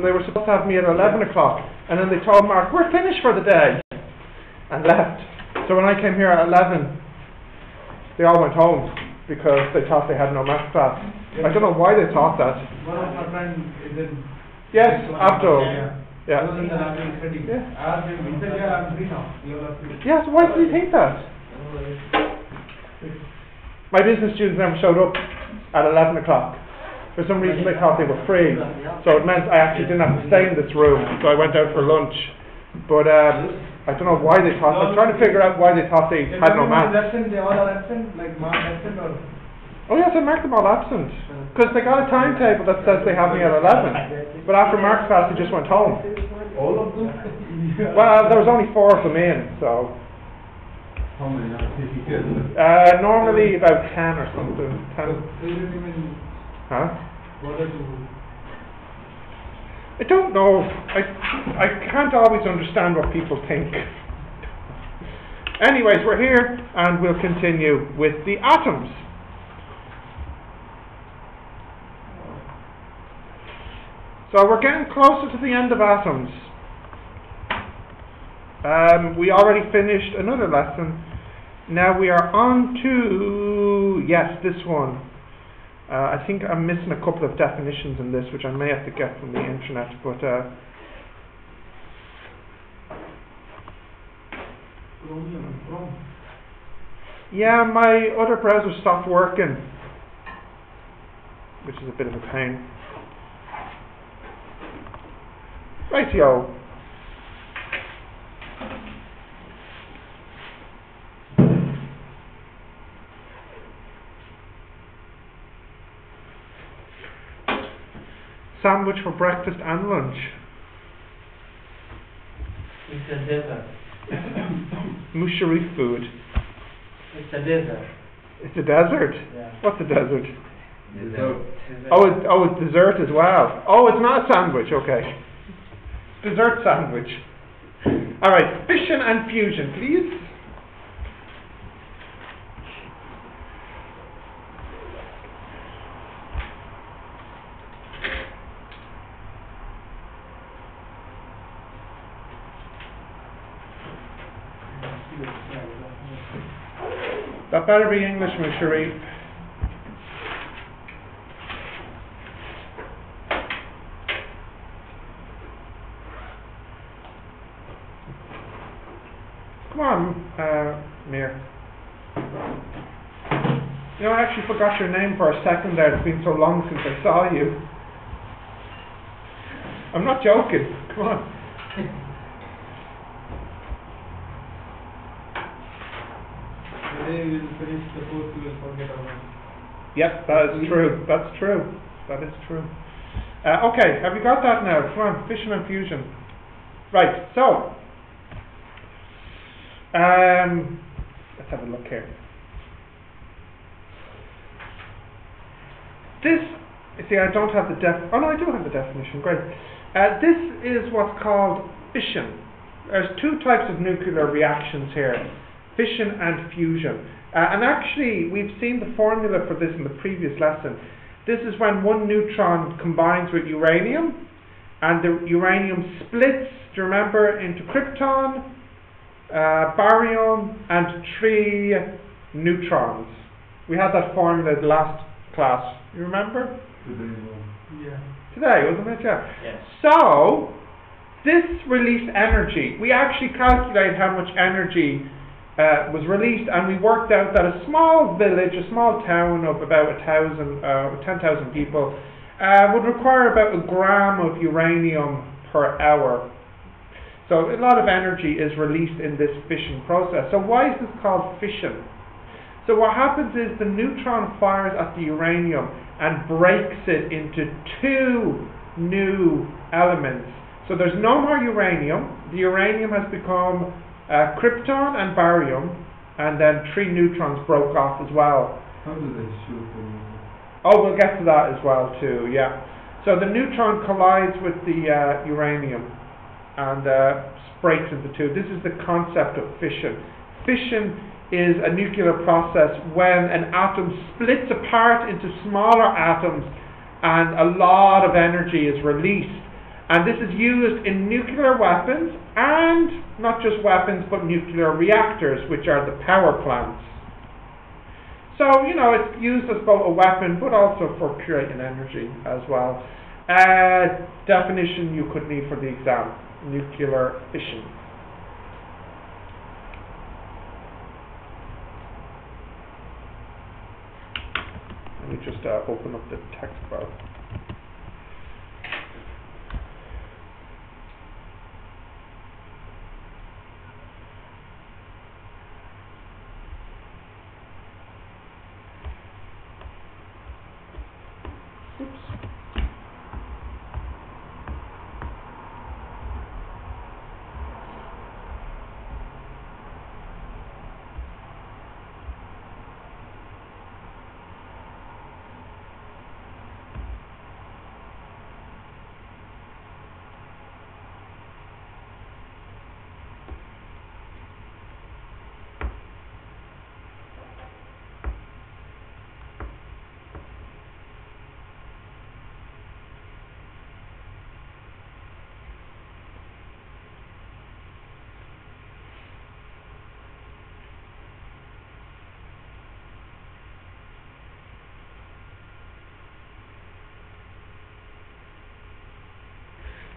they were supposed to have me at 11 o'clock, and then they told Mark, we're finished for the day, and left. So when I came here at 11, they all went home because they thought they had no math class. I don't know why they thought that. One of my friends is in. Yes, Abdul. Yeah. Yeah. I was in the library studying. Yeah. I asked him, he said, yeah, I'm free now. You're not free. Yes, why did you think that? My business students never showed up at 11 o'clock. For some reason, they thought they were free. So it meant I actually didn't have to stay in this room. So I went out for lunch. But um, I don't know why they thought. I'm trying to figure out why they thought they They had no. Absent, they all are absent, like Mark absent or. Oh yes, I marked them all absent. Because they got a timetable that says they have me at 11. But after Mark's class, they just went home. All of them? Well, there was only four of them in, so How many are uh, normally about 10 or something. 10, They didn't even huh? I don't know. I I can't always understand what people think. Anyways, we're here and we'll continue with the atoms. So we're getting closer to the end of atoms. Um, we already finished another lesson. Now we are on to yes, this one. Uh, I think I'm missing a couple of definitions in this, which I may have to get from the internet, but uh, yeah, my other browser stopped working, which is a bit of a pain. Rightio. Sandwich for breakfast and lunch. It's a desert. Mushari food. It's a desert. It's a desert. Yeah. What's a desert? Desert. Oh, it's, oh, it's dessert as well. Oh, it's not a sandwich. Okay. Dessert sandwich. All right. Fission and fusion, please. That better be English, Mushari. Come on, uh, Mir. You know, I actually forgot your name for a second there. It's been so long since I saw you. I'm not joking. Come on. The day we will finish the course, we will forget about it. Yep, that is true. That's true. That is true. Uh, okay, have you got that now? Come on, fission and fusion. Right, so. Um, let's have a look here. This, you see, I don't have the def. Oh no, I do have the definition. Great. Uh, this is what's called fission. There's two types of nuclear reactions here: fission and fusion. Uh, and actually, we've seen the formula for this in the previous lesson. This is when one neutron combines with uranium, and the uranium splits. Do you remember into krypton, uh, barium, and three neutrons? We had that formula in the last class. You remember? Today, Yeah. Today, wasn't it? Yeah. Yes. So, this released energy. We actually calculate how much energy uh, was released, and we worked out that a small village, a small town of about a thousand, uh, ten thousand people, uh, would require about a gram of uranium per hour. So a lot of energy is released in this fission process. So why is this called fission? So what happens is the neutron fires at the uranium and breaks it into two new elements. So there's no more uranium. The uranium has become uh, krypton and barium, and then three neutrons broke off as well. How do they shoot them? Oh, we'll get to that as well too. Yeah. So the neutron collides with the uh, uranium and uh, breaks into two. This is the concept of fission. Fission is a nuclear process when an atom splits apart into smaller atoms and a lot of energy is released. And this is used in nuclear weapons and not just weapons but nuclear reactors, which are the power plants. So, you know, it's used as both a weapon but also for creating energy as well. Uh, definition you could need for the exam nuclear fission. Let me just uh, open up the text bar.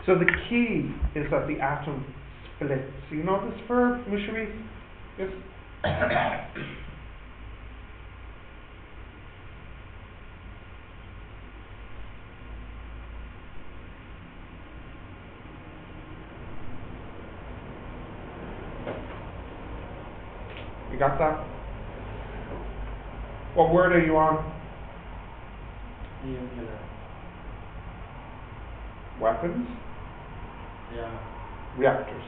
So the key is that the atom splits. You know this verb, Mushari? Yes? You got that? What word are you on? Nuclear. Weapons? Reactors.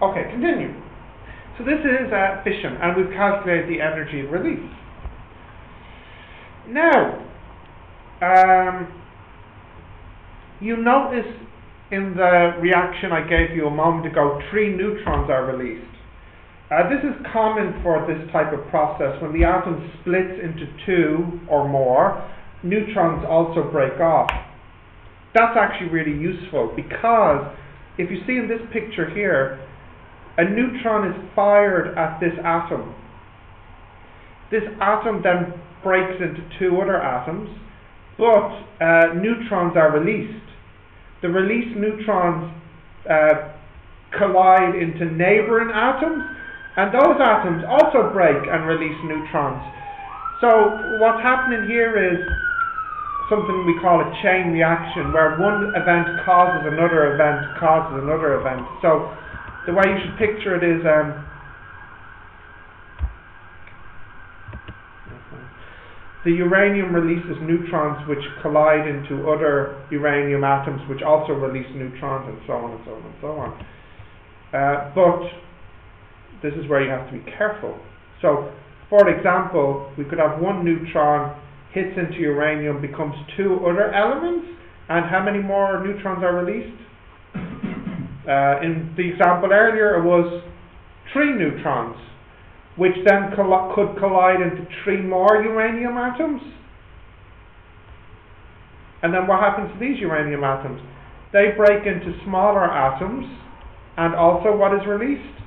Okay, continue. So this is uh, fission, and we've calculated the energy release. Now, um, you notice in the reaction I gave you a moment ago, three neutrons are released. Uh, this is common for this type of process. When the atom splits into two or more, neutrons also break off. That's actually really useful because if you see in this picture here, a neutron is fired at this atom. This atom then breaks into two other atoms, but uh, neutrons are released. The released neutrons uh, collide into neighboring atoms, and those atoms also break and release neutrons. So what's happening here is something we call a chain reaction, where one event causes another event, causes another event. So the way you should picture it is um, the uranium releases neutrons which collide into other uranium atoms which also release neutrons and so on and so on and so on. Uh, but this is where you have to be careful. So, for example, we could have one neutron hits into uranium, becomes two other elements, and how many more neutrons are released? Uh, in the example earlier, it was three neutrons, which then colli- could collide into three more uranium atoms. And then what happens to these uranium atoms? They break into smaller atoms, and also what is released?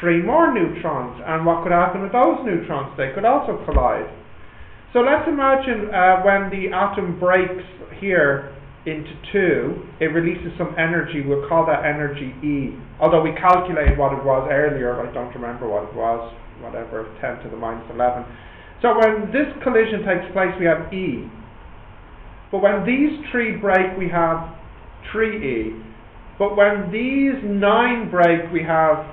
Three more neutrons. And what could happen with those neutrons? They could also collide. So let's imagine uh, when the atom breaks here into two, it releases some energy. We'll call that energy E. Although we calculated what it was earlier, I don't remember what it was, whatever, 10 to the minus 11. So when this collision takes place, we have E. But when these three break, we have 3E. But when these nine break, we have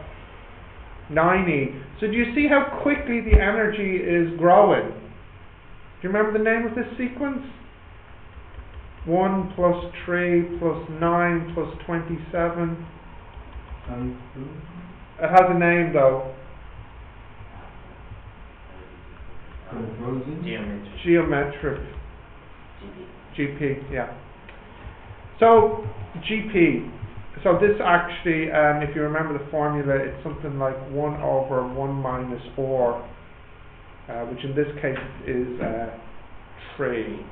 9E. So do you see how quickly the energy is growing? Do you remember the name of this sequence? 1 plus 3 plus 9 plus 27. It has a name though. Geometry. Geometric. GP. GP, yeah. So, GP. So this actually, um, if you remember the formula, it's something like 1 over 1 minus 4, uh, which in this case is uh, 3.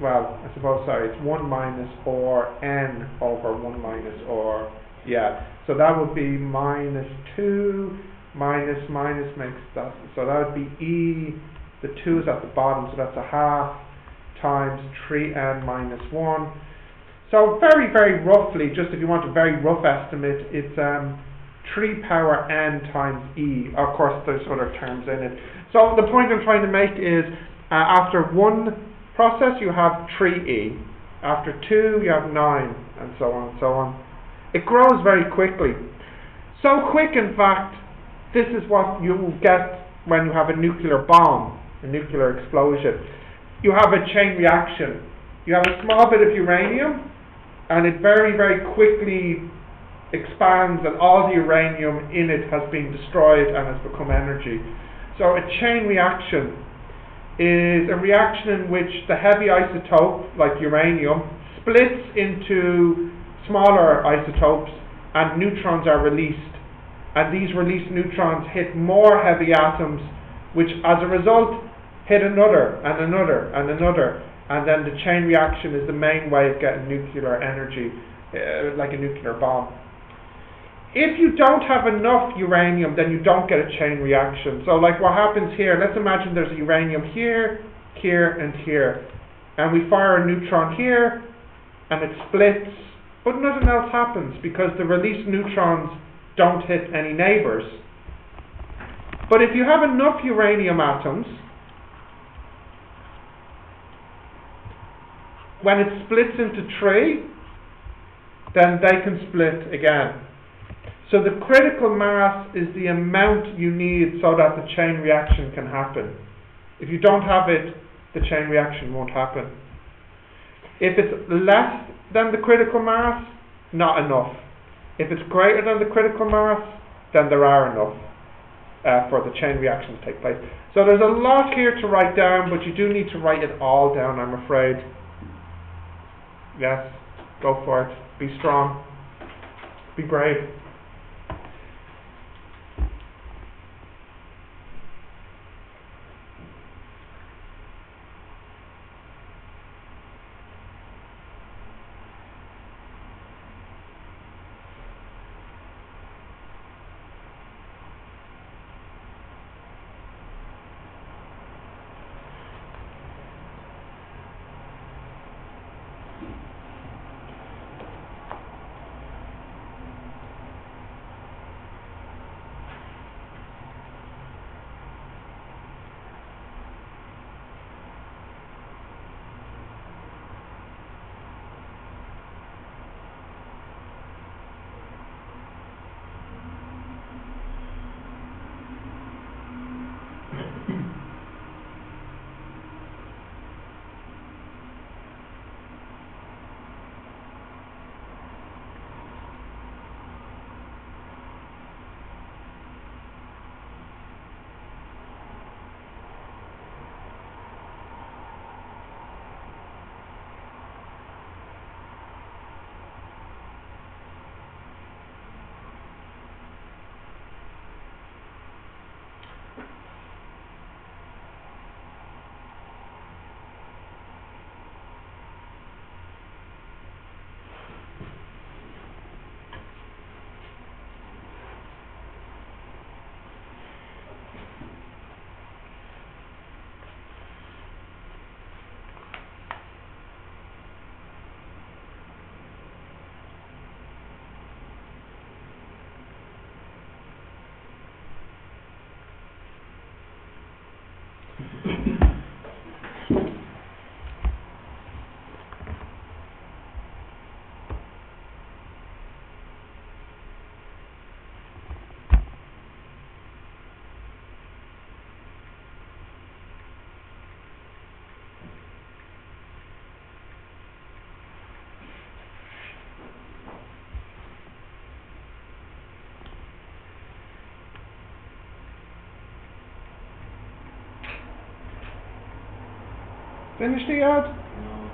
well, I suppose, sorry, it's 1 minus or n over 1 minus or, yeah. So that would be minus 2 minus minus makes that, so that would be e, the 2 is at the bottom, so that's a half times 3n minus 1. So very, very roughly, just if you want a very rough estimate, it's um, 3 power n times e. Of course, there's other terms in it. So the point I'm trying to make is, uh, after one process, you have 3e. After two, you have 9, and so on and so on. It grows very quickly. So quick, in fact, this is what you get when you have a nuclear bomb, a nuclear explosion. You have a chain reaction. You have a small bit of uranium, and it very, very quickly expands, and all the uranium in it has been destroyed and has become energy. So, a chain reaction is a reaction in which the heavy isotope, like uranium, splits into smaller isotopes and neutrons are released. And these released neutrons hit more heavy atoms, which as a result hit another and another and another. And then the chain reaction is the main way of getting nuclear energy, uh, like a nuclear bomb. If you don't have enough uranium, then you don't get a chain reaction. So, like what happens here, let's imagine there's uranium here, here, and here. And we fire a neutron here, and it splits, but nothing else happens because the released neutrons don't hit any neighbors. But if you have enough uranium atoms, when it splits into three, then they can split again. So the critical mass is the amount you need so that the chain reaction can happen. If you don't have it, the chain reaction won't happen. If it's less than the critical mass, not enough. If it's greater than the critical mass, then there are enough uh, for the chain reaction to take place. So there's a lot here to write down, but you do need to write it all down, I'm afraid. Yes, go for it. Be strong. Be brave. Finish the ad? No.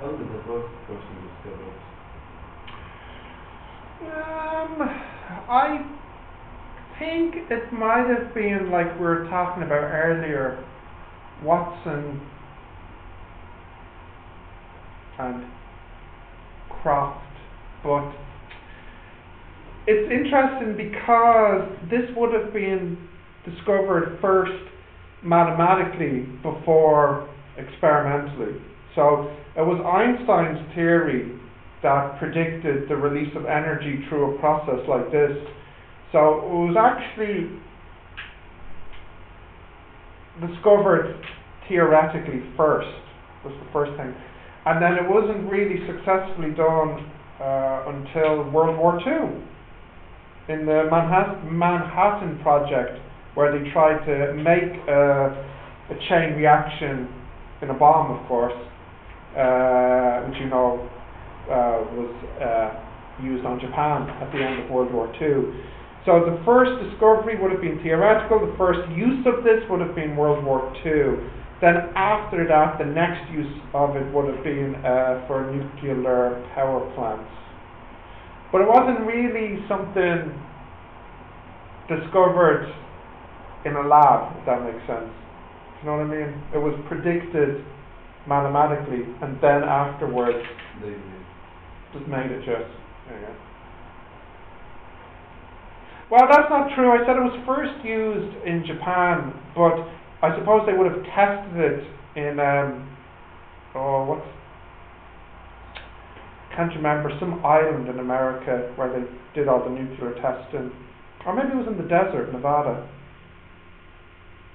How did the first person discover it? Um, I think it might have been like we were talking about earlier, Watson and Croft, but it's interesting because this would have been discovered first mathematically before experimentally. So it was Einstein's theory that predicted the release of energy through a process like this. So it was actually discovered theoretically first, was the first thing. And then it wasn't really successfully done uh, until World War II in the Manhattan, Manhattan Project, where they tried to make a, a chain reaction in a bomb, of course, uh, which you know uh, was uh, used on Japan at the end of World War II. So the first discovery would have been theoretical, the first use of this would have been World War II. Then after that, the next use of it would have been uh, for nuclear power plants. But it wasn't really something discovered in a lab, if that makes sense. You know what I mean? It was predicted mathematically, and then afterwards just made it just. Yeah. Well, that's not true. I said it was first used in Japan, but I suppose they would have tested it in um, oh what's can't remember some island in America where they did all the nuclear testing, or maybe it was in the desert, Nevada.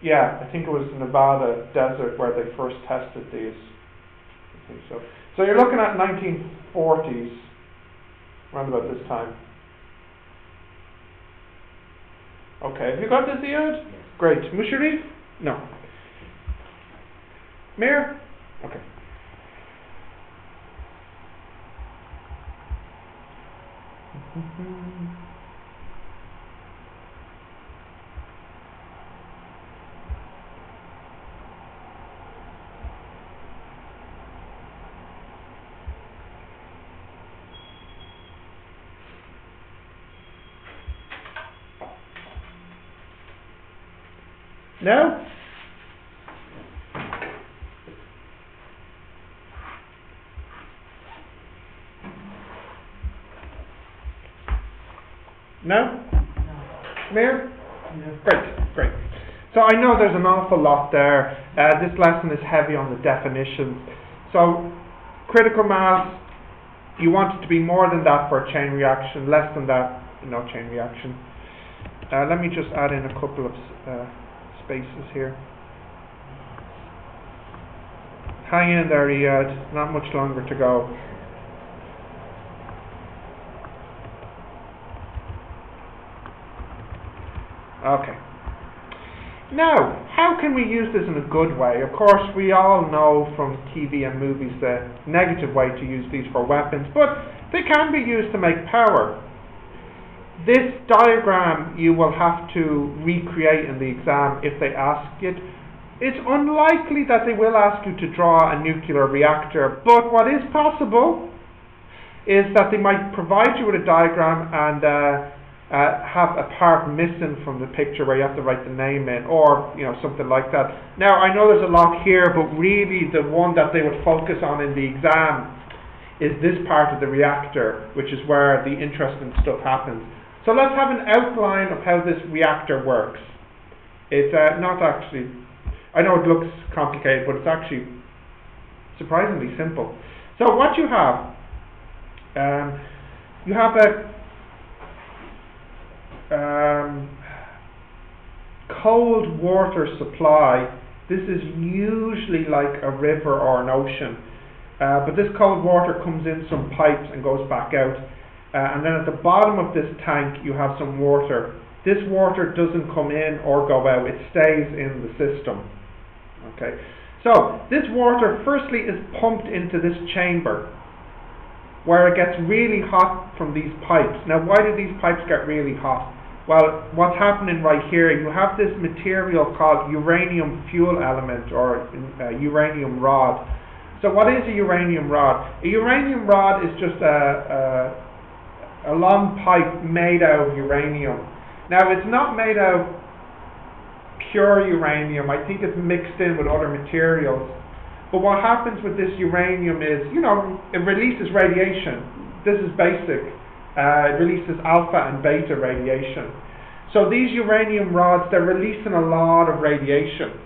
Yeah, I think it was the Nevada desert where they first tested these. I think so. So you're looking at 1940s, around about this time. Okay, have you got this, Iyad? Yes. Great. Musharif? No. Mayor? Okay. No? No? Mayor? Yes. Great, great. So I know there's an awful lot there. Uh, this lesson is heavy on the definitions. So critical mass, you want it to be more than that for a chain reaction, less than that, no chain reaction. Uh, let me just add in a couple of uh, spaces here. Hang in there, Iyad. Not much longer to go. Okay. Now, how can we use this in a good way? Of course, we all know from TV and movies the negative way to use these for weapons, but they can be used to make power. This diagram you will have to recreate in the exam if they ask it. It's unlikely that they will ask you to draw a nuclear reactor, but what is possible is that they might provide you with a diagram and uh, uh, have a part missing from the picture where you have to write the name in, or you know something like that. Now I know there's a lot here, but really the one that they would focus on in the exam is this part of the reactor, which is where the interesting stuff happens. So let's have an outline of how this reactor works. It's uh, not actually, I know it looks complicated, but it's actually surprisingly simple. So what you have, um, you have a um, cold water supply. This is usually like a river or an ocean, uh, but this cold water comes in some pipes and goes back out. Uh, and then at the bottom of this tank, you have some water. This water doesn't come in or go out, it stays in the system. Okay, so this water firstly is pumped into this chamber where it gets really hot from these pipes. Now, why do these pipes get really hot? Well, what's happening right here, you have this material called uranium fuel element or uh, uranium rod. So what is a uranium rod? A uranium rod is just a, a, a long pipe made out of uranium. Now it's not made out of pure uranium. I think it's mixed in with other materials. But what happens with this uranium is, you know, it releases radiation. This is basic. Uh, it releases alpha and beta radiation. So these uranium rods, they're releasing a lot of radiation.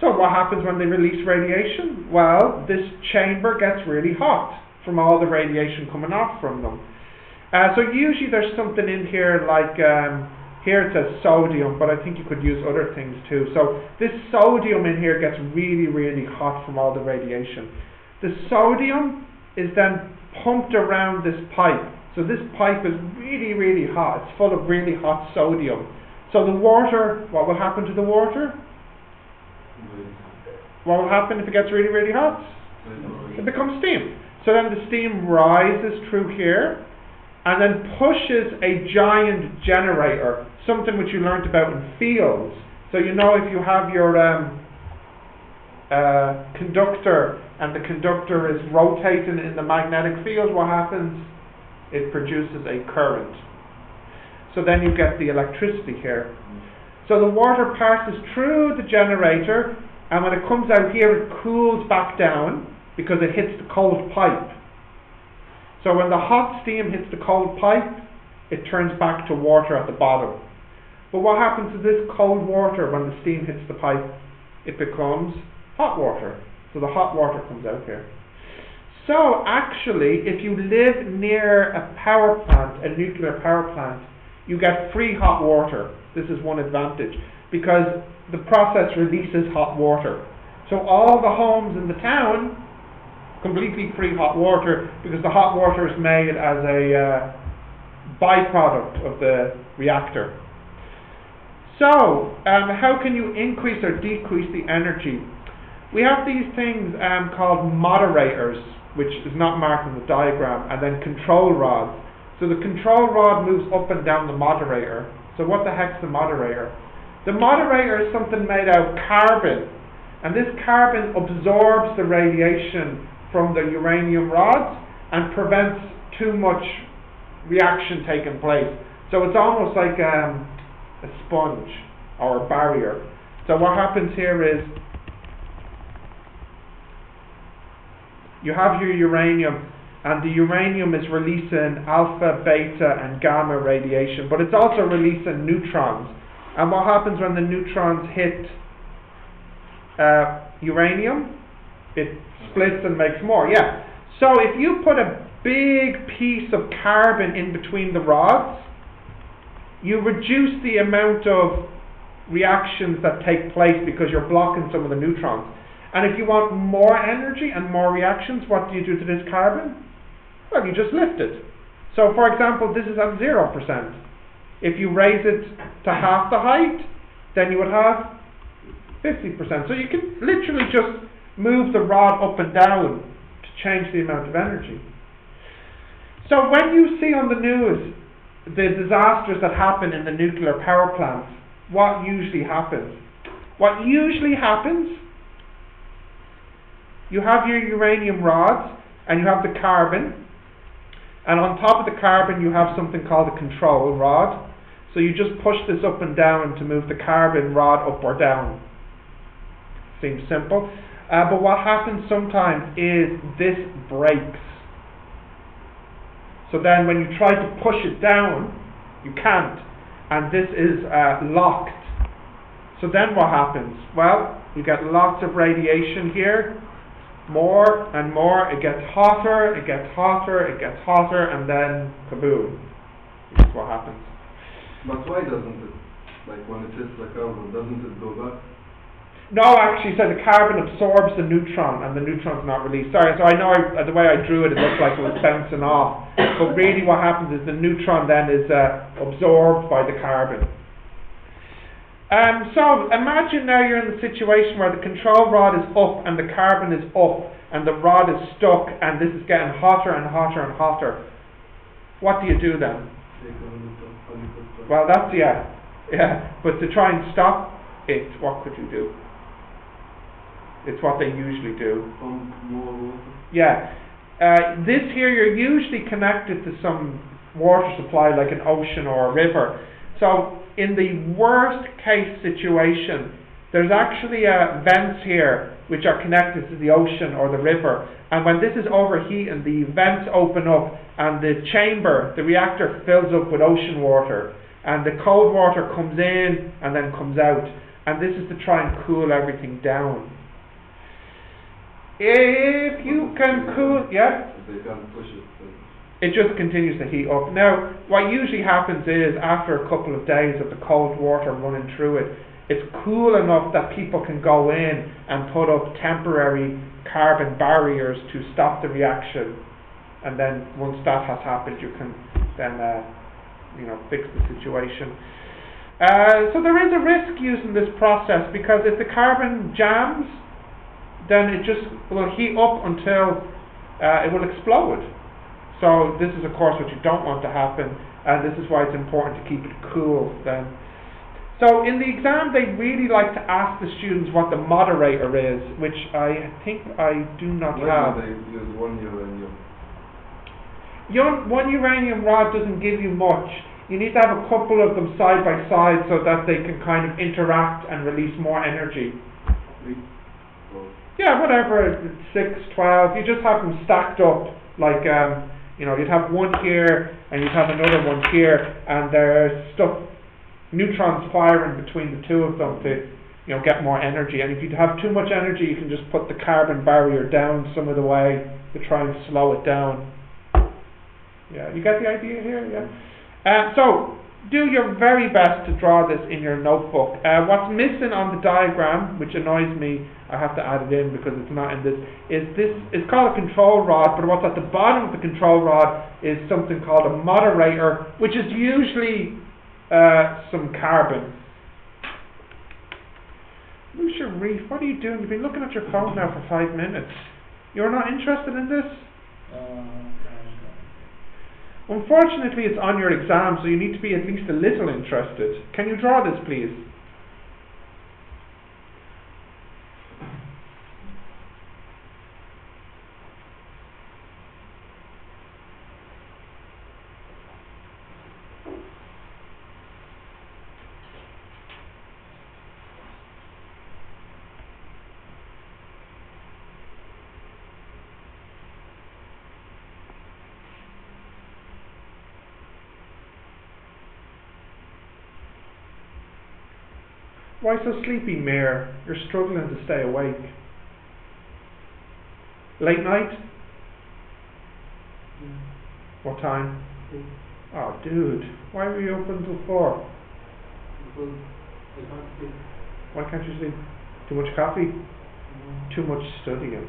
So what happens when they release radiation? Well, this chamber gets really hot from all the radiation coming off from them. Uh, so usually there's something in here like um, here it says sodium, but I think you could use other things too. So this sodium in here gets really, really hot from all the radiation. The sodium is then pumped around this pipe. So this pipe is really, really hot. It's full of really hot sodium. So the water, what will happen to the water? What will happen if it gets really, really hot? It becomes steam. So then the steam rises through here and then pushes a giant generator, something which you learned about in fields. So you know if you have your um, uh, conductor and the conductor is rotating in the magnetic field, what happens? It produces a current. So then you get the electricity here. So the water passes through the generator, and when it comes out here, it cools back down because it hits the cold pipe. So when the hot steam hits the cold pipe, it turns back to water at the bottom. But what happens to this cold water when the steam hits the pipe? It becomes hot water. So the hot water comes out here. So actually, if you live near a power plant, a nuclear power plant, you get free hot water. This is one advantage because the process releases hot water. So all the homes in the town completely free hot water because the hot water is made as a uh, byproduct of the reactor. So, um, how can you increase or decrease the energy? We have these things um, called moderators, which is not marked in the diagram, and then control rods. So the control rod moves up and down the moderator. So what the heck's the moderator? The moderator is something made out of carbon, and this carbon absorbs the radiation from the uranium rods and prevents too much reaction taking place. So it's almost like um, a sponge or a barrier. So what happens here is you have your uranium and the uranium is releasing alpha, beta and gamma radiation, but it's also releasing neutrons. And what happens when the neutrons hit uh, uranium? It splits and makes more. Yeah. So if you put a big piece of carbon in between the rods, you reduce the amount of reactions that take place because you're blocking some of the neutrons. And if you want more energy and more reactions, what do you do to this carbon? Well, you just lift it. So, for example, this is at 0%. If you raise it to half the height, then you would have 50%. So you can literally just move the rod up and down to change the amount of energy. So when you see on the news the disasters that happen in the nuclear power plants, what usually happens? What usually happens, you have your uranium rods and you have the carbon, and on top of the carbon you have something called a control rod. So you just push this up and down to move the carbon rod up or down. Seems simple. Uh, but what happens sometimes is this breaks. So then when you try to push it down, you can't. And this is uh, locked. So then what happens? Well, you get lots of radiation here. More and more. It gets hotter, it gets hotter, it gets hotter, and then kaboom. This is what happens. But why doesn't it, like when it hits the carbon, doesn't it go back? No, actually, so the carbon absorbs the neutron and the neutron's not released. Sorry, so I know I, the way I drew it, it looked like it was bouncing off. But really what happens is the neutron then is uh, absorbed by the carbon. Um, so imagine now you're in the situation where the control rod is up and the carbon is up and the rod is stuck and this is getting hotter and hotter and hotter. What do you do then? Well, that's, yeah, yeah. But to try and stop it, what could you do? It's what they usually do. Pump more water. Yeah. Uh, this here, you're usually connected to some water supply like an ocean or a river. So, in the worst case situation, there's actually uh, vents here which are connected to the ocean or the river. And when this is overheating, the vents open up and the chamber, the reactor, fills up with ocean water. And the cold water comes in and then comes out. And this is to try and cool everything down. If you can cool, yeah? If they can't push it, it just continues to heat up. Now, what usually happens is after a couple of days of the cold water running through it, it's cool enough that people can go in and put up temporary carbon barriers to stop the reaction. And then once that has happened, you can then, uh, you know, fix the situation. Uh, so there is a risk using this process because if the carbon jams, then it just will heat up until uh, it will explode. So this is of course what you don't want to happen, and this is why it's important to keep it cool then. So in the exam, they really like to ask the students what the moderator is, which I think I do not why have. they use one uranium? Yon- one uranium rod doesn't give you much. You need to have a couple of them side by side so that they can kind of interact and release more energy. Yeah, whatever, six, twelve. You just have them stacked up, like um, you know, you'd have one here and you'd have another one here, and there's stuff, neutrons firing between the two of them to, you know, get more energy. And if you have too much energy, you can just put the carbon barrier down some of the way to try and slow it down. Yeah, you get the idea here. Yeah. Uh, so do your very best to draw this in your notebook. Uh, what's missing on the diagram, which annoys me, I have to add it in because it's not in this, is this, it's called a control rod, but what's at the bottom of the control rod is something called a moderator, which is usually uh, some carbon. Lucia Reef, what are you doing? You've been looking at your phone now for five minutes. You're not interested in this? Uh, Unfortunately, it's on your exam, so you need to be at least a little interested. Can you draw this, please? Why so sleepy, Mayor? You're struggling to stay awake. Late night? What time? Oh, dude. Why were you up until four? because I can't sleep. Why can't you sleep? Too much coffee? No. Too much studying.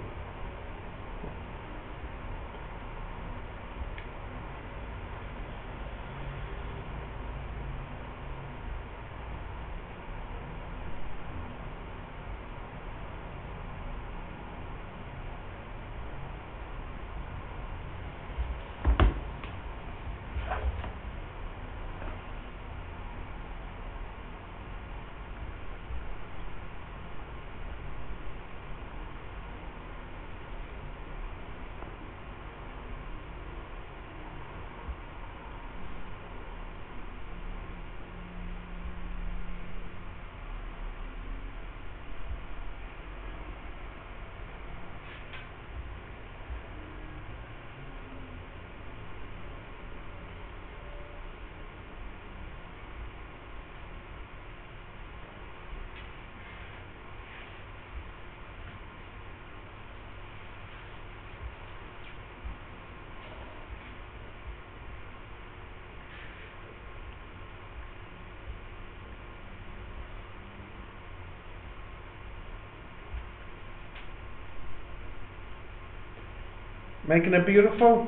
Making it beautiful?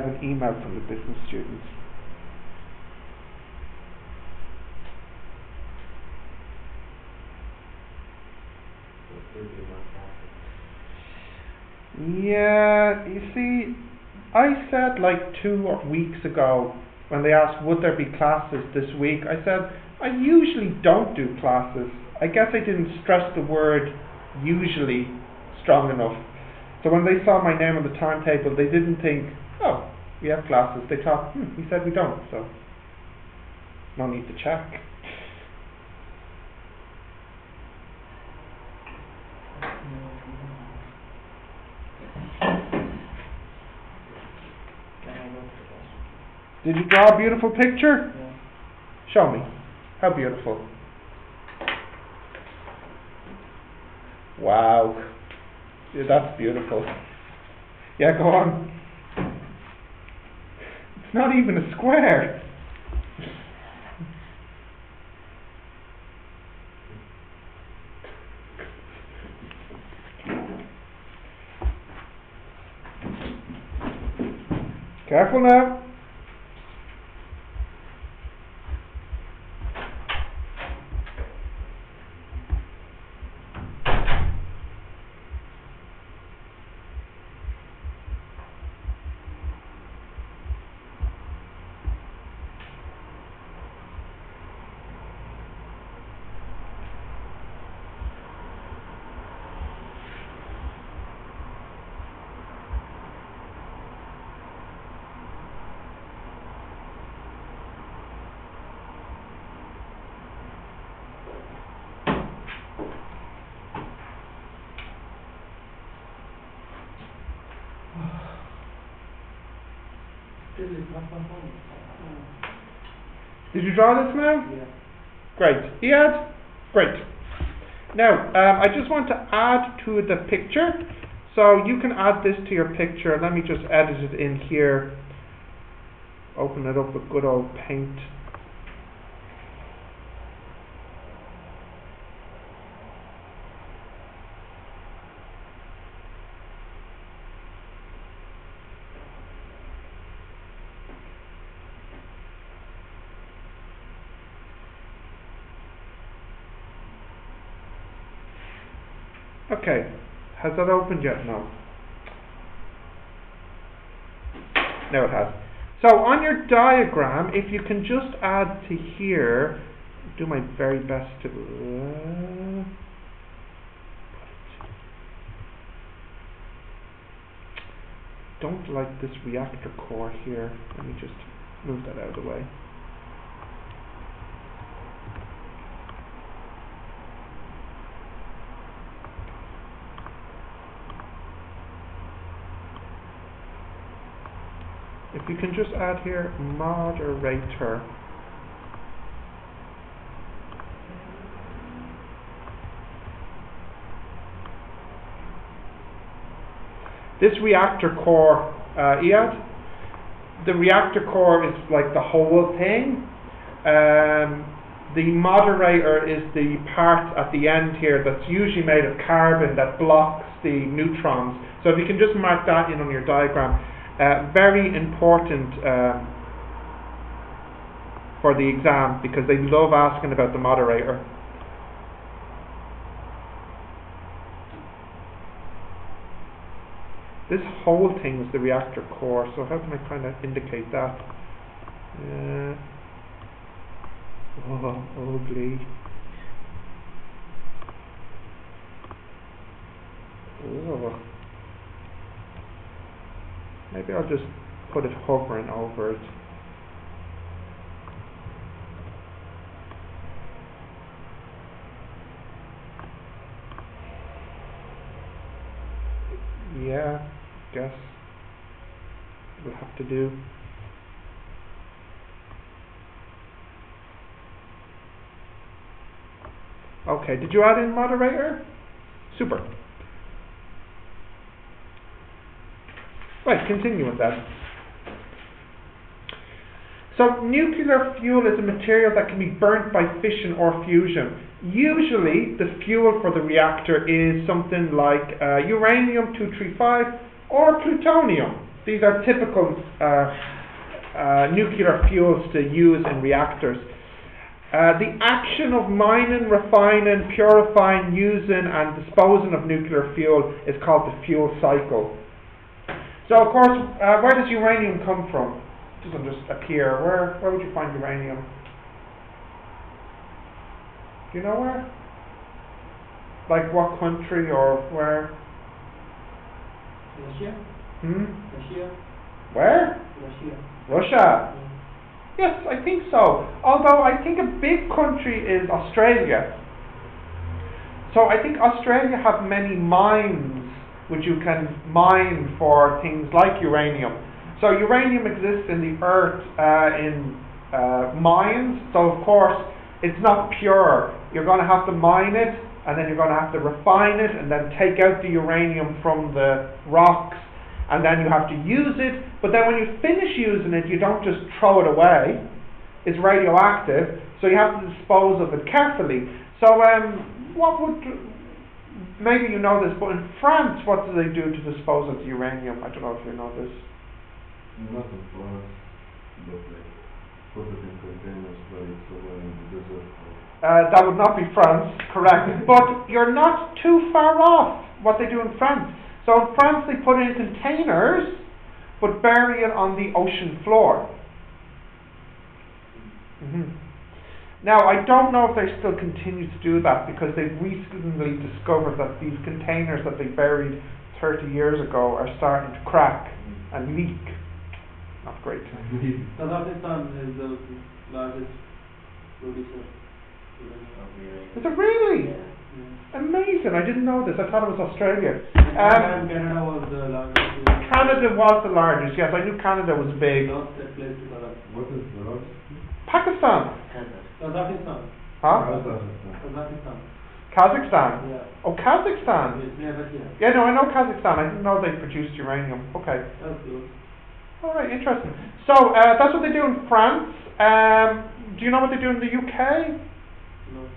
Have an email from the business students. Yeah, you see, I said like two weeks ago when they asked would there be classes this week, I said I usually don't do classes. I guess I didn't stress the word usually strong enough. So when they saw my name on the timetable, they didn't think, we have classes. They thought, hmm, he said we don't, so no need to check. Can I go to the class? Did you draw a beautiful picture? Yeah. Show me. How beautiful. Wow. Yeah, that's beautiful. Yeah, go on. Not even a square. Careful now. Still it's not confirmed. Did you draw this now? Yeah. Great. Iyad? Great. Now, um, I just want to add to the picture. So you can add this to your picture. Let me just edit it in here. Open it up with good old paint. Okay. Has that opened yet? No. No, it has. So on your diagram, if you can just add to here, do my very best to. Uh, don't like this reactor core here. Let me just move that out of the way. You can just add here moderator. This reactor core, uh, Iyad, the reactor core is like the whole thing. Um, the moderator is the part at the end here that's usually made of carbon that blocks the neutrons. So if you can just mark that in on your diagram, uh, very important um, for the exam because they love asking about the moderator. This whole thing is the reactor core, so how can I kind of indicate that? Uh, oh, ugly. Ugh. Maybe I'll just put it hovering over it. Yeah, guess we'll have to do. Okay, did you add in moderator? Super. Right, continue with that. So, nuclear fuel is a material that can be burnt by fission or fusion. Usually, the fuel for the reactor is something like uh, uranium 235, or plutonium. These are typical uh, uh, nuclear fuels to use in reactors. Uh, the action of mining, refining, purifying, using, and disposing of nuclear fuel is called the fuel cycle. So, of course, uh, where does uranium come from? It doesn't just appear. Where, where would you find uranium? Do you know where? Like what country or where? Russia? Hmm? Russia? Where? Russia. Russia. Yes, I think so. Although I think a big country is Australia. So I think Australia have many mines which you can mine for things like uranium. So uranium exists in the earth uh, in uh, mines. So of course it's not pure. You're going to have to mine it, and then you're going to have to refine it, and then take out the uranium from the rocks, and then you have to use it. But then when you finish using it, you don't just throw it away. It's radioactive, so you have to dispose of it carefully. So, um, what would maybe you know this, but in France, what do they do to dispose of the uranium? I don't know if you know this. Not in France, but like put it in containers like somewhere in the desert. Uh, that would not be France, correct. But you're not too far off what they do in France. So in France, they put it in containers, but bury it on the ocean floor. hmm Now, I don't know if they still continue to do that because they've recently discovered that these containers that they buried 30 years ago are starting to crack and leak. Not great. Kazakhstan is the largest producer. Is it really? Yeah. Yeah. Amazing. I didn't know this. I thought it was Australia. Um, Canada was the largest. Canada was the largest, yes, I knew Canada was big. Lost that place to Kazakhstan. What is the largest? Pakistan, Canada. Kazakhstan. huh? Kazakhstan. Kazakhstan. Kazakhstan. Yeah. Oh, Kazakhstan. It's never here. Yeah, no, I know Kazakhstan. I didn't know they produced uranium. Okay. That's good. All right, interesting. So uh, that's what they do in France. Um, do you know what they do in the UK? No.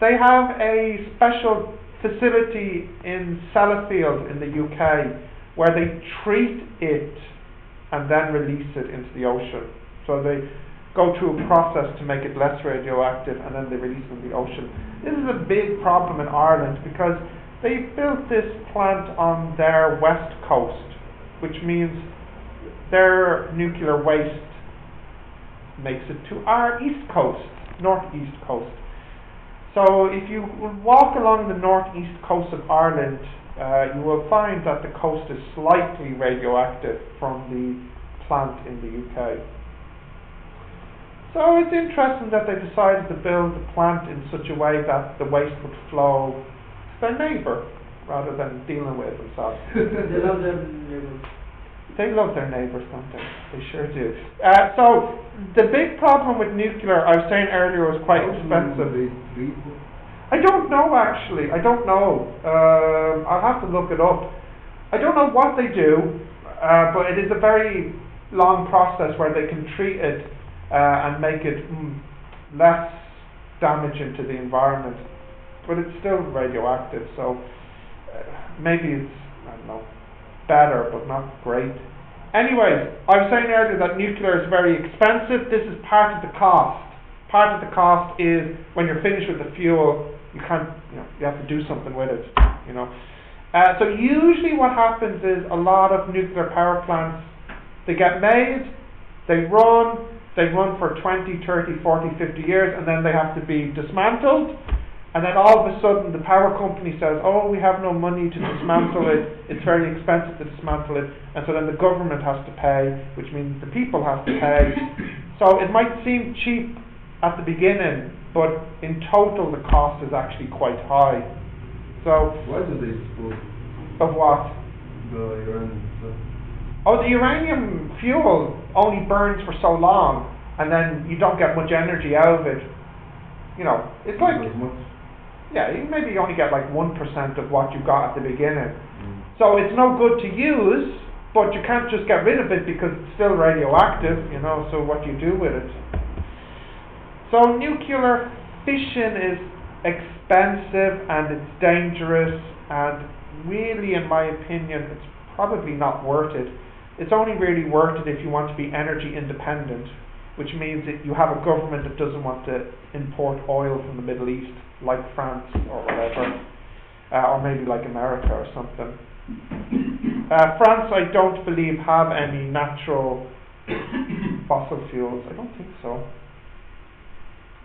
They have a special facility in Sellafield in the UK where they treat it and then release it into the ocean. So they go through a process to make it less radioactive and then they release it in the ocean. This is a big problem in Ireland because they built this plant on their west coast, which means their nuclear waste makes it to our east coast, northeast coast. So if you walk along the northeast coast of Ireland, uh, you will find that the coast is slightly radioactive from the plant in the UK. So it's interesting that they decided to build the plant in such a way that the waste would flow to their neighbour rather than dealing with it themselves. They love their neighbors. They love their neighbours, don't they? They sure do. Uh, so the big problem with nuclear, I was saying earlier, was quite How expensive. They treat it? I don't know actually. I don't know. Um, I'll have to look it up. I don't know what they do, uh, but it is a very long process where they can treat it uh, and make it mm, less damaging to the environment. But it's still radioactive, so uh, maybe it's I don't know better, but not great. Anyways, I was saying earlier that nuclear is very expensive. This is part of the cost. Part of the cost is when you're finished with the fuel, you can't, you know, you have to do something with it, you know. Uh, so usually what happens is a lot of nuclear power plants, they get made, they run, they run for 20, 30, 40, 50 years, and then they have to be dismantled. And then all of a sudden the power company says, oh, we have no money to dismantle it, it's very expensive to dismantle it, and so then the government has to pay, which means the people have to pay. So it might seem cheap at the beginning, but in total the cost is actually quite high. So, Why do they dispose of what? the stuff? Oh, the uranium fuel only burns for so long, and then you don't get much energy out of it. You know, it's like, Not as much. yeah, you maybe only get like 1% of what you got at the beginning. Mm. So it's no good to use, but you can't just get rid of it because it's still radioactive, you know, so what do you do with it? So nuclear fission is expensive and it's dangerous and really in my opinion it's probably not worth it. It's only really worth it if you want to be energy independent, which means that you have a government that doesn't want to import oil from the Middle East, like France or whatever, uh, or maybe like America or something. Uh, France, I don't believe, have any natural fossil fuels. I don't think so.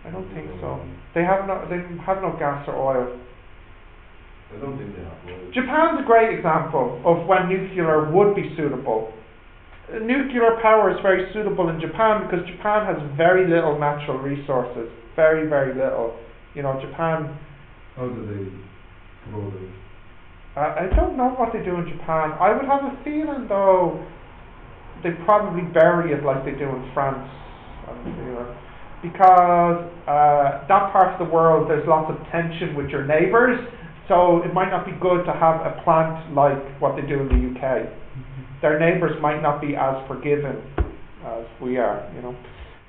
I don't think so. They have no. They have no gas or oil. I don't think they have oil. Japan's a great example of when nuclear would be suitable. Nuclear power is very suitable in Japan because Japan has very little natural resources. Very, very little. You know, Japan. How do they grow it? I I don't know what they do in Japan. I would have a feeling though they probably bury it like they do in France. I have a feeling. Because uh, that part of the world there's lots of tension with your neighbours, so it might not be good to have a plant like what they do in the UK. Their neighbours might not be as forgiving as we are, you know.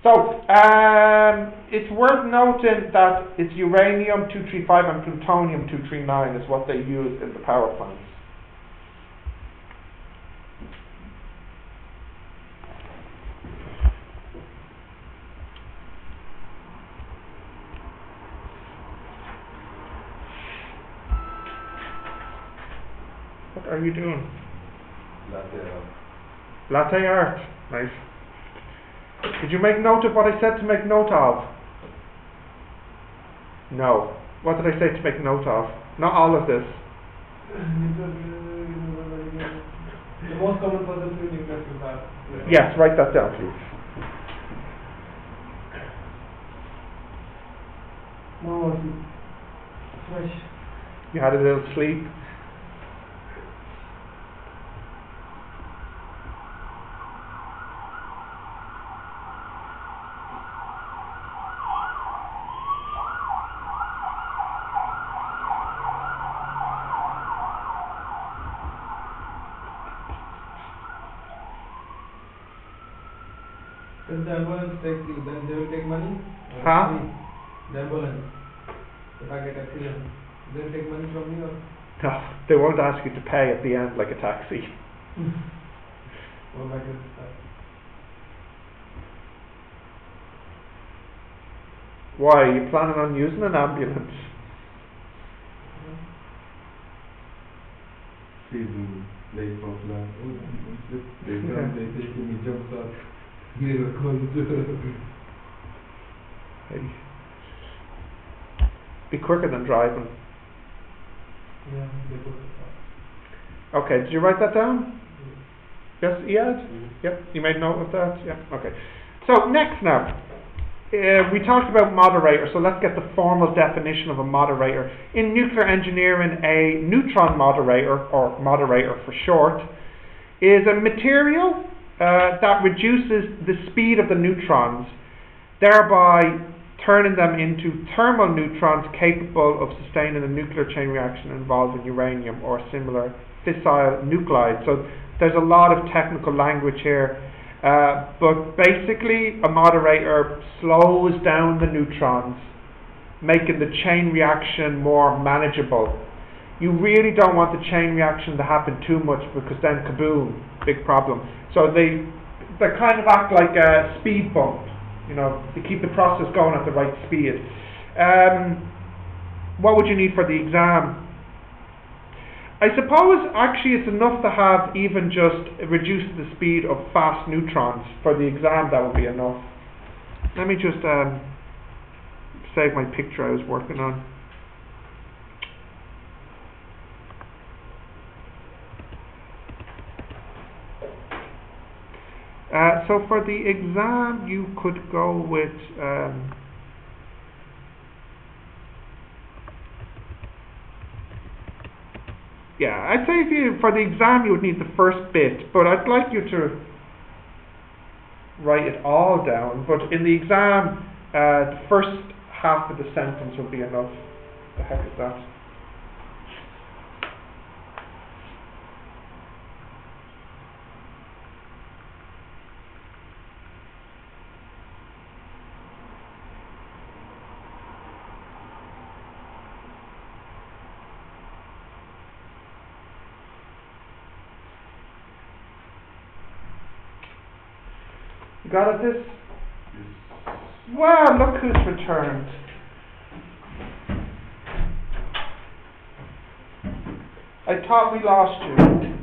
So um, it's worth noting that it's uranium 235 and plutonium 239 is what they use in the power plants. What are you doing? Latte art. Latte art. Nice. Did you make note of what I said to make note of? No. What did I say to make note of? Not all of this. The most common positive nucleus you have. Yes, write that down, please. No, fresh. You had a little sleep. If the ambulance takes you, then they will take money? Or Huh? me? The ambulance. If I get accident, they will take money from me or? No, they won't ask you to pay at the end like a taxi. Or like this? Why? Are you planning on using an ambulance? Season late for class. Oh, they come, they take me jumps up. Be quicker than driving. Yeah, they put it Okay, did you write that down? Yes, Iyad? Mhm. Yep, you made note of that? Yeah, okay. So, next now. Uh, we talked about moderator, so let's get the formal definition of a moderator. In nuclear engineering, a neutron moderator, or moderator for short, is a material uh, that reduces the speed of the neutrons, thereby turning them into thermal neutrons capable of sustaining a nuclear chain reaction involving uranium or similar fissile nuclides. So there's a lot of technical language here, uh, but basically a moderator slows down the neutrons, making the chain reaction more manageable. You really don't want the chain reaction to happen too much because then kaboom, big problem. So they they kind of act like a speed bump, you know, to keep the process going at the right speed. Um, what would you need for the exam? I suppose actually it's enough to have even just reduce the speed of fast neutrons for the exam. That would be enough. Let me just um, save my picture I was working on. Uh, so for the exam, you could go with. Um, yeah, I'd say if you for the exam you would need the first bit, but I'd like you to write it all down. But in the exam, uh, the first half of the sentence would be enough. The heck is that? Got this? Well, look who's returned. I thought we lost you.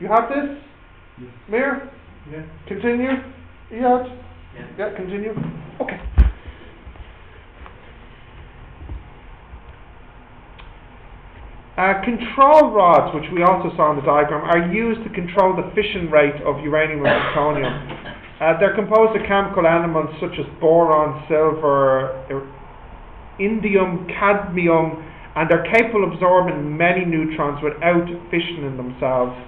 You have this? Yes. Mir? Yeah. Continue? Yeah. Yeah, continue. Okay. Uh, control rods, which we also saw in the diagram, are used to control the fission rate of uranium and plutonium. Uh, they're composed of chemical elements such as boron, silver, indium, cadmium, and they're capable of absorbing many neutrons without fissioning themselves.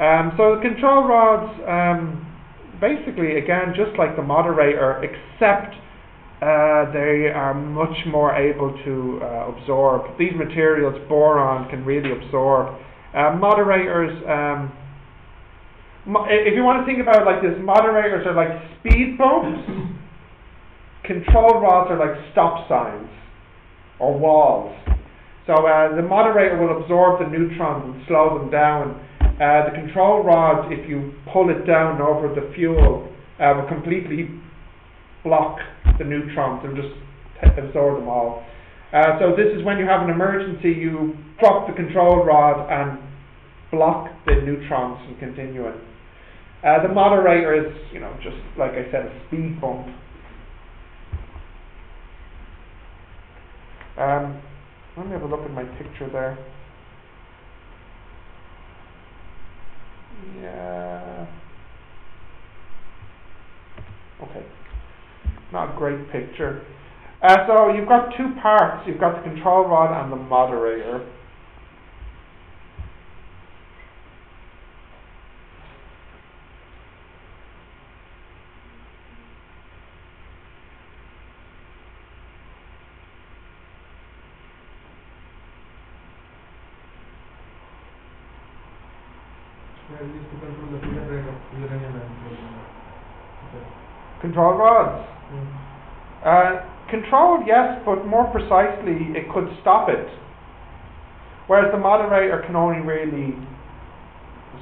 Um, so the control rods, um, basically, again, just like the moderator, except uh, they are much more able to uh, absorb. These materials, boron, can really absorb. Uh, moderators, um, mo- if you want to think about it like this, moderators are like speed bumps. Control rods are like stop signs or walls. So uh, the moderator will absorb the neutrons and slow them down. Uh, the control rod, if you pull it down over the fuel, uh, will completely block the neutrons and just absorb them all. Uh, so this is when you have an emergency, you drop the control rod and block the neutrons from continuing. Uh, the moderator is, you know, just like I said, a speed bump. Um, let me have a look at my picture there. Yeah. Okay. Not a great picture. Uh, so you've got two parts. You've got the control rod and the moderator. Were used to control the fission rate of uranium and plutonium. Okay. Control rods. Mm. Uh, control, yes, but more precisely, it could stop it. Whereas the moderator can only really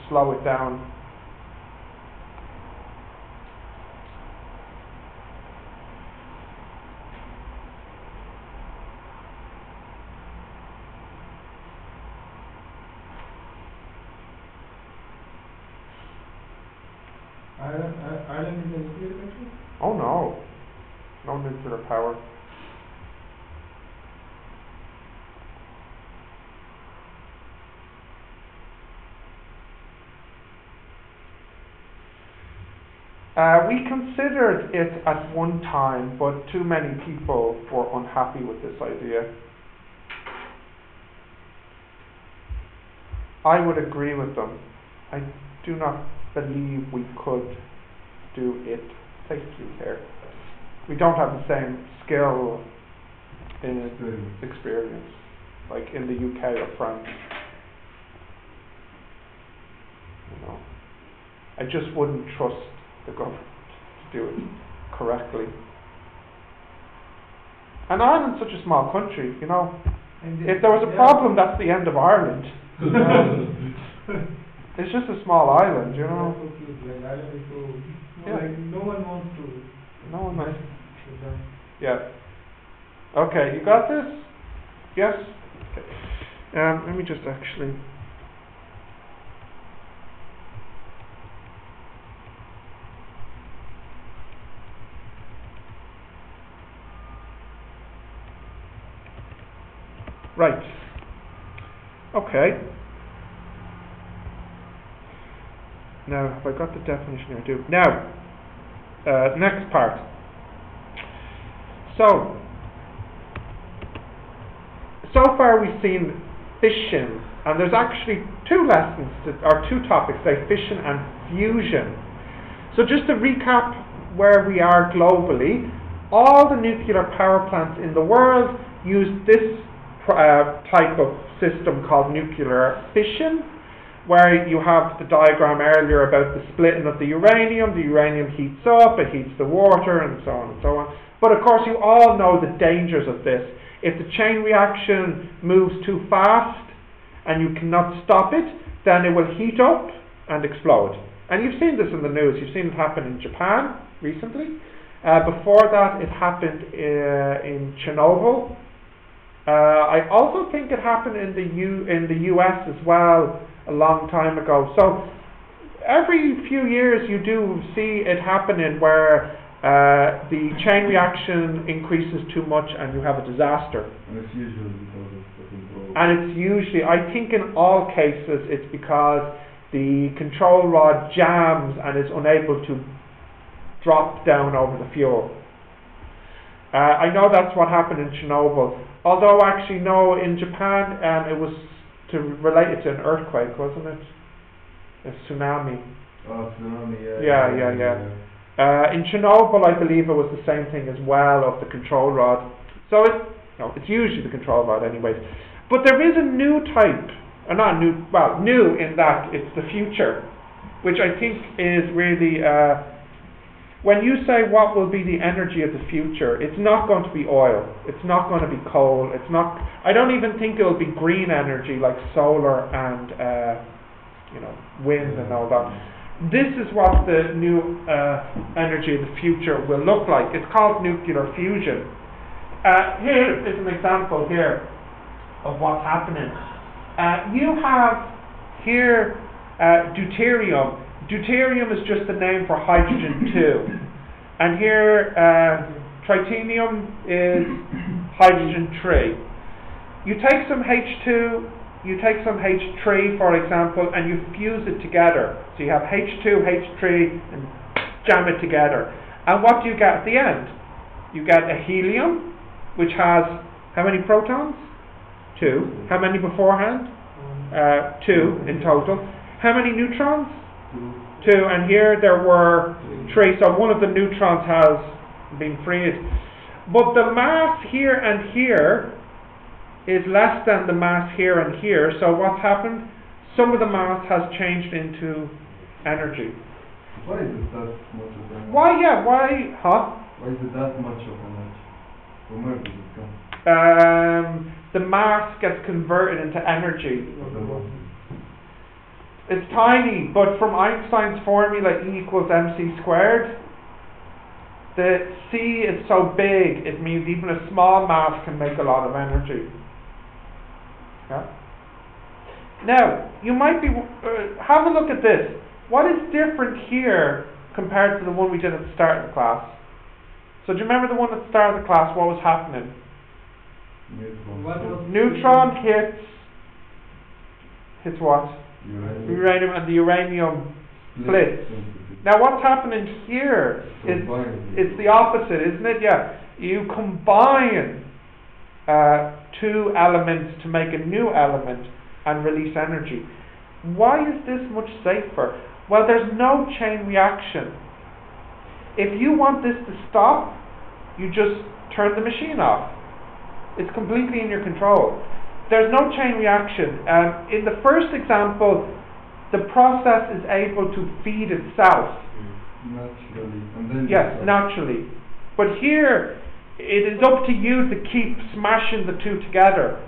slow it down. Ireland, Ireland is a nuclear country? Oh no, power. Uh, we considered it at one time, but too many people were unhappy with this idea. I would agree with them. I do not believe we could do it safely here. We don't have the same skill in Experience. experience, like in the UK or France. You know, I just wouldn't trust the government to do it correctly. And Ireland's such a small country, you know. If there was a problem, that's the end of Ireland. It's just a small island, you know. So cute, like Ireland is so, Yeah. like no one wants to. No one to. Yeah. Okay, you got this? Yes? Okay. Um, let me just actually. Right. Okay. Now, have I got the definition? I do. Now, uh, next part. So, so far we've seen fission, and there's actually two lessons, to, or two topics, say fission and fusion. So just to recap where we are globally, all the nuclear power plants in the world use this uh, type of system called nuclear fission, where you have the diagram earlier about the splitting of the uranium. The uranium heats up, it heats the water, and so on and so on. But of course, you all know the dangers of this. If the chain reaction moves too fast and you cannot stop it, then it will heat up and explode. And you've seen this in the news. You've seen it happen in Japan recently. Uh, before that, it happened uh, in Chernobyl. Uh, I also think it happened in the U in the U.S. as well a long time ago. So every few years, you do see it happening where uh, the chain reaction increases too much and you have a disaster. And it's usually because of the control. And it's usually, I think in all cases, it's because the control rod jams and is unable to drop down over the fuel. Uh, I know that's what happened in Chernobyl. Although actually no, in Japan um, it was to relate it to an earthquake, wasn't it? A tsunami. Oh, tsunami, yeah. Yeah, yeah, yeah. Uh, in Chernobyl, I believe it was the same thing as well of the control rod. So it, no, it's usually the control rod, anyways. But there is a new type, or not new, well, new in that it's the future, which I think is really. Uh, when you say what will be the energy of the future, it's not going to be oil. It's not going to be coal. It's not. I don't even think it will be green energy like solar and uh, you know wind and all that. This is what the new uh, energy of the future will look like. It's called nuclear fusion. Uh, here is an example here of what's happening. Uh, you have here uh, deuterium Deuterium is just the name for hydrogen 2. And here, uh, tritinium is hydrogen 3. You take some H2, you take some H3, for example, and you fuse it together. So you have H2, H3, and jam it together. And what do you get at the end? You get a helium, which has how many protons? Two. How many beforehand? Uh, two in total. How many neutrons? Two, and here there were three, so one of the neutrons has been freed. But the mass here and here is less than the mass here and here, so what's happened? Some of the mass has changed into energy. Why is it that much of energy? Why, yeah, why, huh? Why is it that much of energy? From where does it come? Um, the mass gets converted into energy. It's tiny, but from Einstein's formula E equals mc squared, the C is so big, it means even a small mass can make a lot of energy. Yeah? Now, you might be, uh, have a look at this. What is different here compared to the one we did at the start of the class? So do you remember the one at the start of the class, what was happening? Neutron. Neutron hits, hits what? Uranium. uranium and the uranium splits. Now what's happening here is it's the opposite, isn't it? Yeah. You combine uh, two elements to make a new element and release energy. Why is this much safer? Well, there's no chain reaction. If you want this to stop, you just turn the machine off. It's completely in your control there's no chain reaction. Um, in the first example, the process is able to feed itself. Naturally. And then Yes, naturally. But here, it is up to you to keep smashing the two together.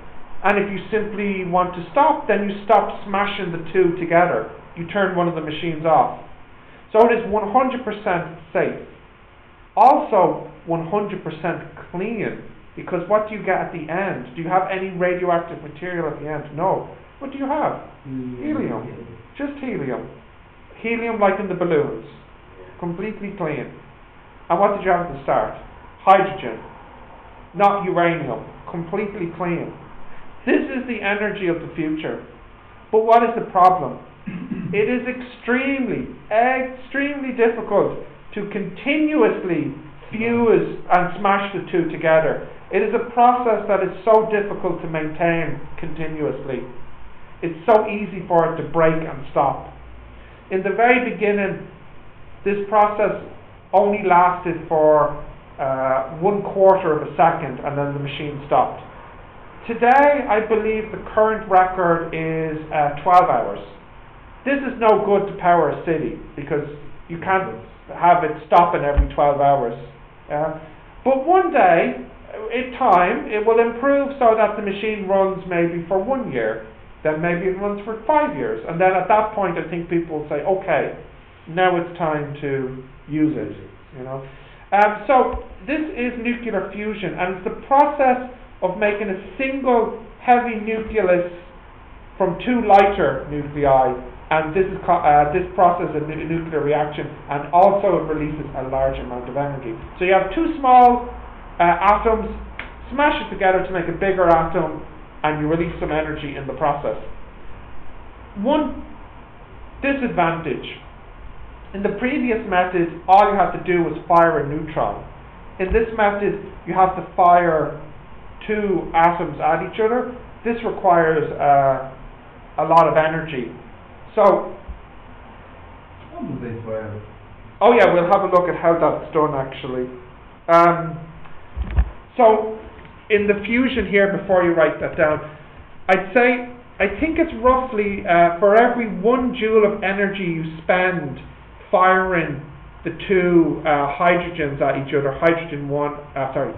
And if you simply want to stop, then you stop smashing the two together. You turn one of the machines off. So it is 100% safe. Also, 100% clean. Because what do you get at the end? Do you have any radioactive material at the end? No. What do you have? Hmm. Helium. Just helium. Helium like in the balloons. Completely clean. And what did you have at the start? Hydrogen. Not uranium. Completely clean. This is the energy of the future. But what is the problem? it is extremely, extremely difficult to continuously fuse and smash the two together. It is a process that is so difficult to maintain continuously. It's so easy for it to break and stop. In the very beginning, this process only lasted for uh, one quarter of a second and then the machine stopped. Today, I believe the current record is uh, 12 hours. this is no good to power a city because you can't have it stopping every 12 hours. Uh, but one day, in time, it will improve so that the machine runs maybe for one year, then maybe it runs for five years, and then at that point, I think people will say, okay, now it's time to use it. You know, um, so this is nuclear fusion, and it's the process of making a single heavy nucleus from two lighter nuclei and this is uh, this process of nuclear reaction, and also it releases a large amount of energy. So you have two small uh, atoms, smash it together to make a bigger atom, and you release some energy in the process. One disadvantage in the previous method, all you had to do was fire a neutron. In this method, you have to fire two atoms at each other. This requires uh, a lot of energy so, How do they fire? oh yeah, we'll have a look at how that's done actually. Um, so, in the fusion here, before you write that down, I'd say I think it's roughly uh, for every one joule of energy you spend firing the two uh, hydrogens at each other, hydrogen one, uh, sorry,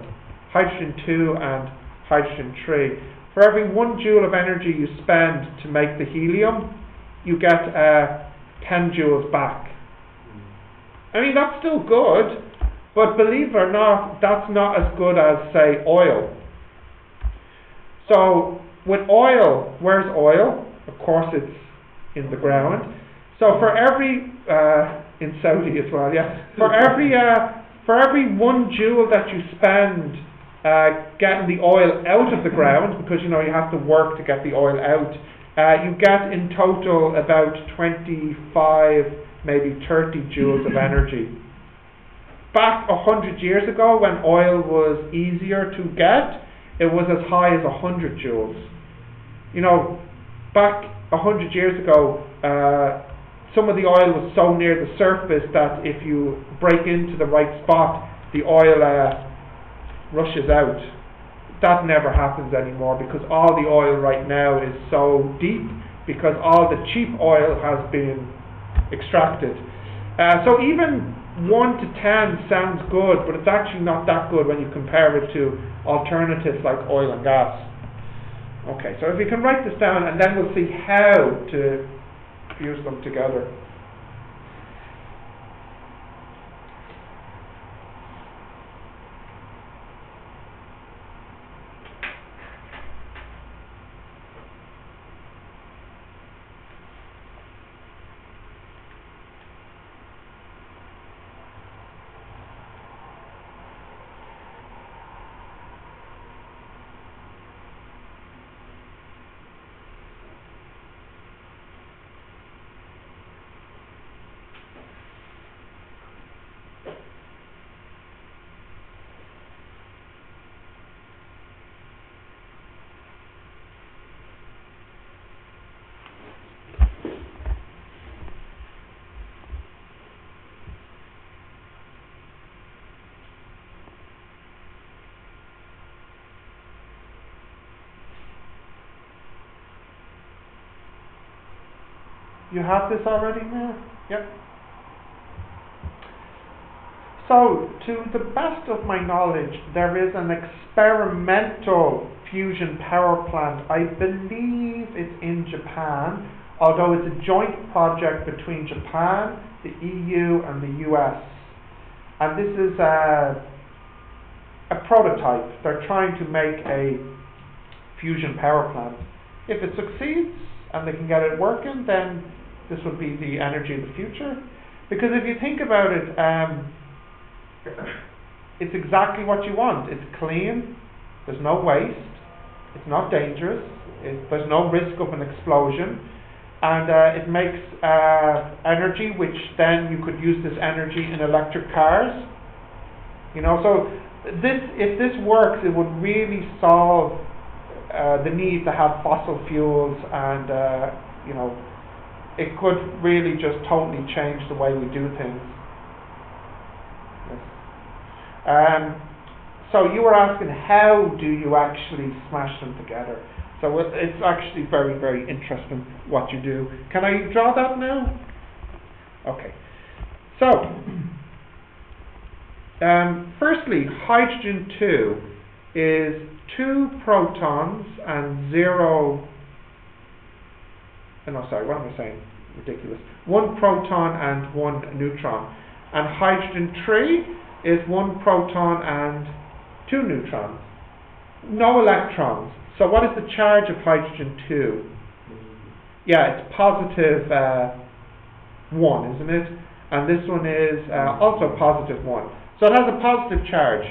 hydrogen two and hydrogen three. For every one joule of energy you spend to make the helium, you get uh, 10 joules back. I mean, that's still good, but believe it or not, that's not as good as, say, oil. So, with oil, where's oil? Of course, it's in the ground. So, for every, uh, in Saudi as well, yeah, for every, uh, for every one joule that you spend uh, getting the oil out of the ground, because you know you have to work to get the oil out, uh, you get in total about 25, maybe 30 joules of energy. Back 100 years ago, when oil was easier to get, it was as high as 100 joules. You know, back 100 years ago, uh, some of the oil was so near the surface that if you break into the right spot, the oil uh, rushes out that never happens anymore because all the oil right now is so deep because all the cheap oil has been extracted. Uh, so even 1 to 10 sounds good, but it's actually not that good when you compare it to alternatives like oil and gas. Okay, so if we can write this down and then we'll see how to fuse them together. You have this already now? Yep. So, to the best of my knowledge, there is an experimental fusion power plant. I believe it's in Japan, although it's a joint project between Japan, the EU, and the US. And this is a, a prototype. They're trying to make a fusion power plant. If it succeeds and they can get it working, then this would be the energy of the future. Because if you think about it, um, it's exactly what you want. It's clean, there's no waste, it's not dangerous, it, there's no risk of an explosion, and uh, it makes uh, energy which then you could use this energy in electric cars. You know, so this if this works, it would really solve uh, the need to have fossil fuels and uh, you know it could really just totally change the way we do things. Um, so you were asking how do you actually smash them together? So it- it's actually very, very interesting what you do. Can I draw that now? Okay. So, um, firstly, hydrogen 2 is two protons and zero. Oh, No, sorry, what am I saying? Ridiculous. One proton and one neutron. And hydrogen 3 is one proton and two neutrons. No electrons. So, what is the charge of hydrogen 2? Yeah, it's positive uh, 1, isn't it? And this one is uh, also positive 1. So it has a positive charge.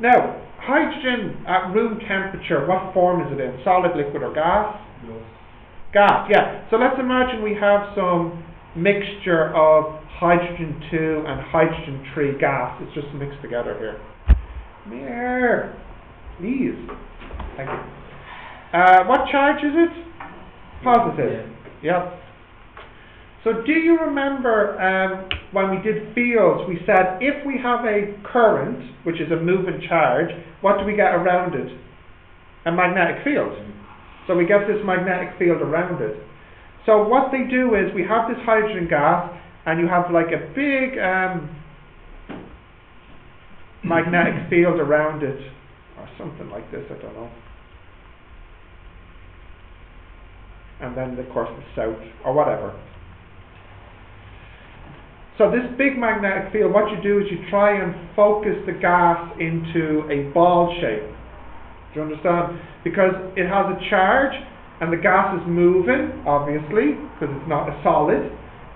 Now, hydrogen at room temperature, what form is it in? Solid, liquid, or gas? Yes. Gas, yeah. So let's imagine we have some mixture of hydrogen 2 and hydrogen 3 gas. It's just mixed together here. Come here. Please. Thank you. Uh, what charge is it? Positive. Yep. So do you remember um, when we did fields, we said if we have a current, which is a moving charge, what do we get around it? A magnetic field. So we get this magnetic field around it. So what they do is we have this hydrogen gas, and you have like a big um, magnetic field around it, or something like this. I don't know. And then of course the south, or whatever. So this big magnetic field, what you do is you try and focus the gas into a ball shape. Do you understand? Because it has a charge and the gas is moving, obviously, because it's not a solid.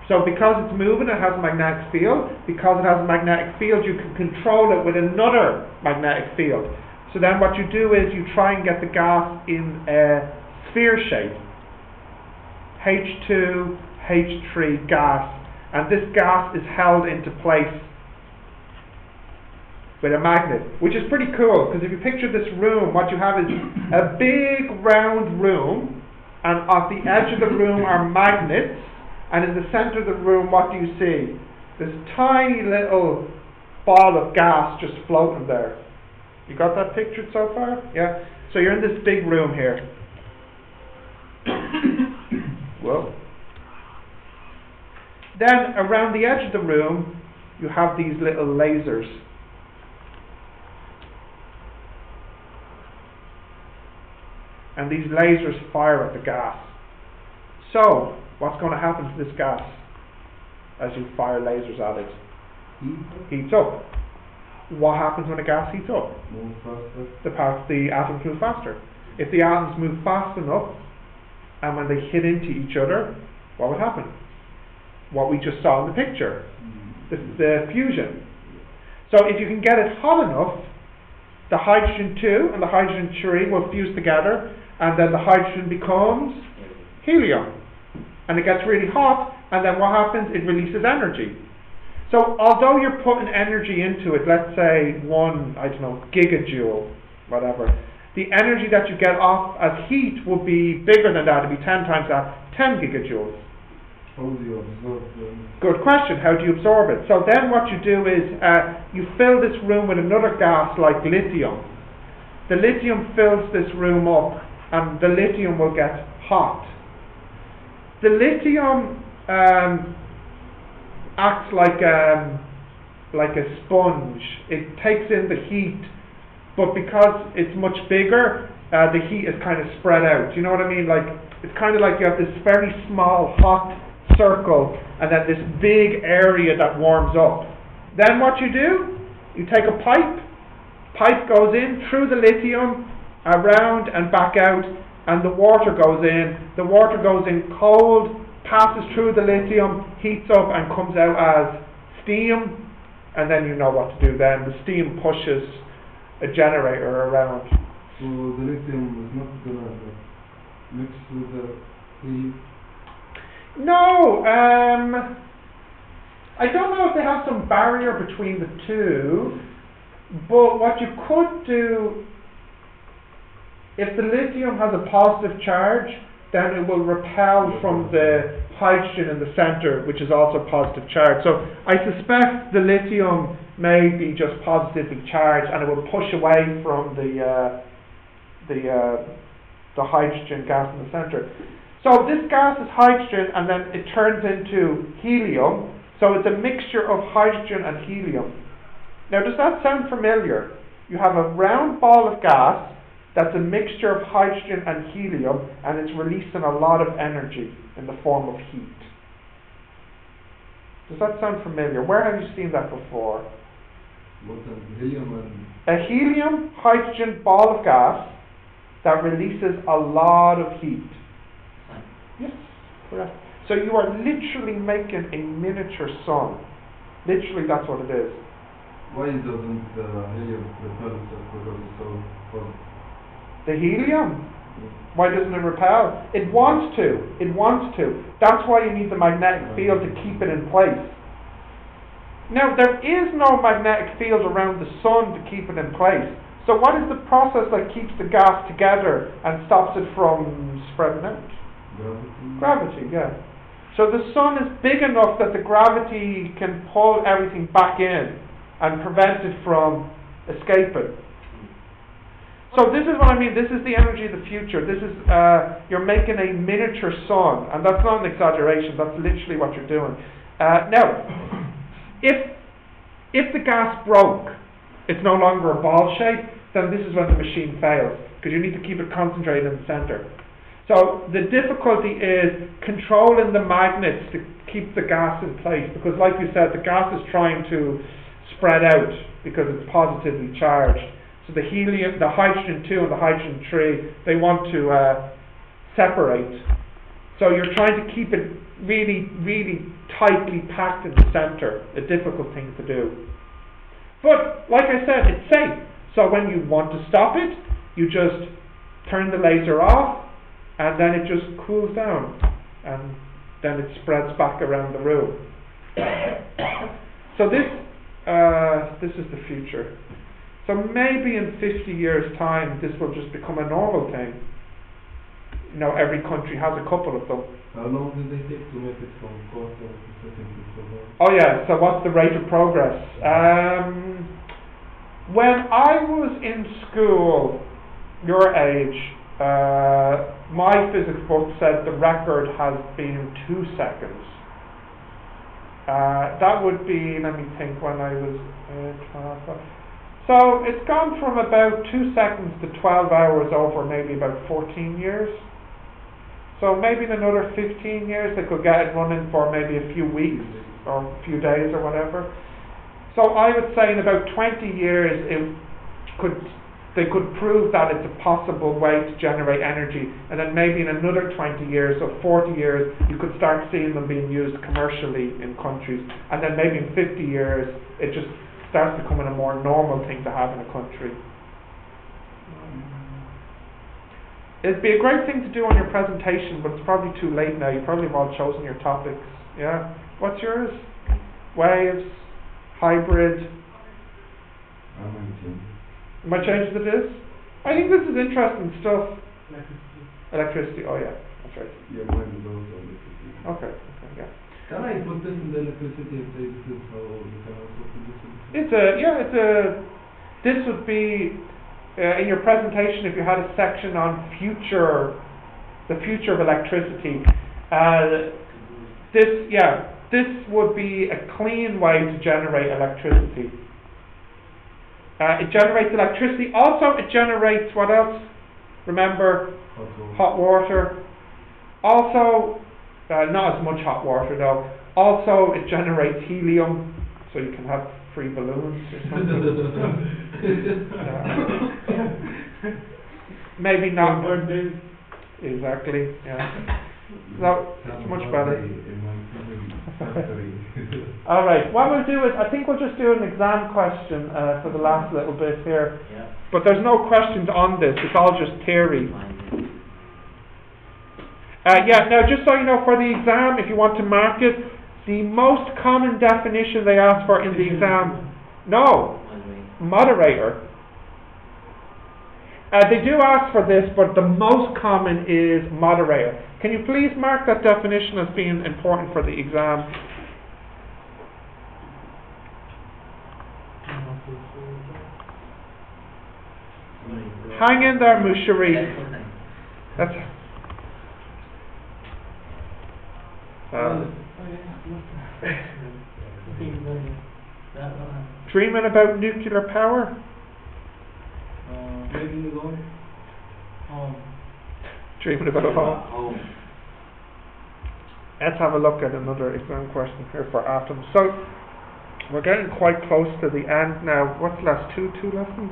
So because it's moving, it has a magnetic field. Because it has a magnetic field, you can control it with another magnetic field. So then what you do is you try and get the gas in a sphere shape. H2, H3 gas and this gas is held into place with a magnet, which is pretty cool because if you picture this room, what you have is a big round room, and at the edge of the room are magnets, and in the center of the room, what do you see? This tiny little ball of gas just floating there. You got that pictured so far? Yeah? So you're in this big room here. Whoa. Then around the edge of the room, you have these little lasers. And these lasers fire at the gas. So, what's going to happen to this gas as you fire lasers at it? Heats up. What happens when a gas heats up? Move faster. The, part, the atoms move faster. If the atoms move fast enough, and when they hit into each other, what would happen? what we just saw in the picture, mm-hmm. the, the fusion. So if you can get it hot enough, the hydrogen 2 and the hydrogen 3 will fuse together, and then the hydrogen becomes helium. And it gets really hot, and then what happens? It releases energy. So although you're putting energy into it, let's say one, I don't know, gigajoule, whatever, the energy that you get off as heat will be bigger than that, it'll be 10 times that, 10 gigajoules. How do you absorb them? Good question. How do you absorb it? So then what you do is uh, you fill this room with another gas like lithium. The lithium fills this room up and the lithium will get hot. The lithium um, acts like um, like a sponge. It takes in the heat, but because it's much bigger, uh, the heat is kind of spread out. You know what I mean? Like it's kind of like you have this very small hot circle and then this big area that warms up. Then what you do, you take a pipe, pipe goes in through the lithium, around and back out, and the water goes in. The water goes in cold, passes through the lithium, heats up and comes out as steam, and then you know what to do then. The steam pushes a generator around. So the lithium is not gonna mix with the heat. No, um, I don't know if they have some barrier between the two, but what you could do, if the lithium has a positive charge, then it will repel from the hydrogen in the center, which is also positive charge. So I suspect the lithium may be just positively charged, and it will push away from the uh, the uh, the hydrogen gas in the center. So this gas is hydrogen and then it turns into helium. So it's a mixture of hydrogen and helium. Now does that sound familiar? You have a round ball of gas that's a mixture of hydrogen and helium and it's releasing a lot of energy in the form of heat. Does that sound familiar? Where have you seen that before? Helium and A helium hydrogen ball of gas that releases a lot of heat. Yes, correct. So you are literally making a miniature sun. Literally, that's what it is. why doesn't uh, helium repel itself because it's so? The helium, why doesn't it repel? It wants to. It wants to. That's why you need the magnetic field to keep it in place. Now, there is no magnetic field around the sun to keep it in place. So, what is the process that keeps the gas together and stops it from spreading out? Gravity? Gravity, yeah. So the sun is big enough that the gravity can pull everything back in and prevent it from escaping. So this is what I mean. This is the energy of the future. This is uh, you're making a miniature sun, and that's not an exaggeration. That's literally what you're doing. Uh, now, if if the gas broke, it's no longer a ball shape. Then this is when the machine fails because you need to keep it concentrated in the center. So the difficulty is controlling the magnets to keep the gas in place because, like you said, the gas is trying to spread out because it's positively charged. So the helium, the hydrogen two and the hydrogen three, they want to uh, separate. So you're trying to keep it really, really tightly packed in the center. A difficult thing to do. But like I said, it's safe. So when you want to stop it, you just turn the laser off and then it just cools down and then it spreads back around the room. so this uh, this is the future. So maybe in 50 years' time, this will just become a normal thing. You know, every country has a couple of them. How long did they take to make it from quarter to second to silver? Oh yeah. So what's the rate of progress? Um, when I was in school, your age, uh, my physics book said the record has been two seconds. Uh, that would be, let me think, when I was uh, 12. So it's gone from about two seconds to 12 hours over maybe about 14 years. So maybe in another 15 years they could get it running for maybe a few weeks or a few days or whatever. So I would say in about 20 years it could they could prove that it's a possible way to generate energy and then maybe in another 20 years or 40 years you could start seeing them being used commercially in countries and then maybe in 50 years it just starts becoming a more normal thing to have in a country. It'd be a great thing to do on your presentation, but it's probably too late now. You probably have all chosen your topics. Yeah. What's yours? Waves, hybrid. I'm 19. Am I changing the this? I think this is interesting stuff. Electricity. Electricity. Oh yeah, that's right. Yeah, mine is also electricity. Okay. Okay. Yeah. Can I put this in the electricity and say this is how you can also produce it? It's a yeah. It's a. This would be uh, in your presentation if you had a section on future, the future of electricity. Uh, this yeah. This would be a clean way to generate electricity. Uh, it generates electricity. Also, it generates what else? Remember, Hot water. Also, uh, not as much hot water though. Also, it generates helium, so you can have free balloons or something. Maybe not. Exactly. Yeah. No, it's much better. In my family factory. All right. What we'll do is, I think we'll just do an exam question uh, for the last little bit here. Yeah. But there's no questions on this. It's all just theory. Fine. Uh, yeah, now just so you know, for the exam, if you want to mark it, the most common definition they ask for in the exam, no, moderator. Uh, they do ask for this, but the most common is moderator. Can you please mark that definition as being important for the exam? Hang in there, Mushari. That's. Um. Dreaming about nuclear power? Dreaming about home? Home. Let's have a look at another exam question here for atoms. So, we're getting quite close to the end now. What's the last two, two lessons?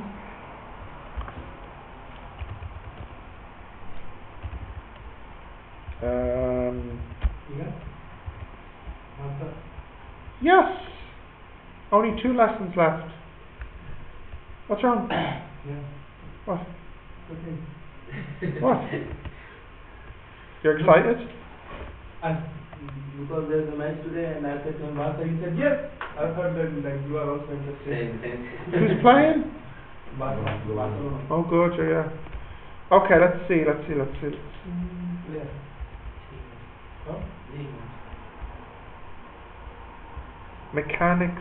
Um, yeah. Answer. yes! Only two lessons left. What's wrong? Yeah. What? Okay. What? You're excited? And because there's a match today, and I said to him, Martha, he said, yes. I thought that like you are also interested. Same, same. Who's playing? Barcelona. Barcelona. Oh, good, yeah, yeah. Okay, let's see, let's see, let's see. Let's see. Yeah. Huh? Mechanics,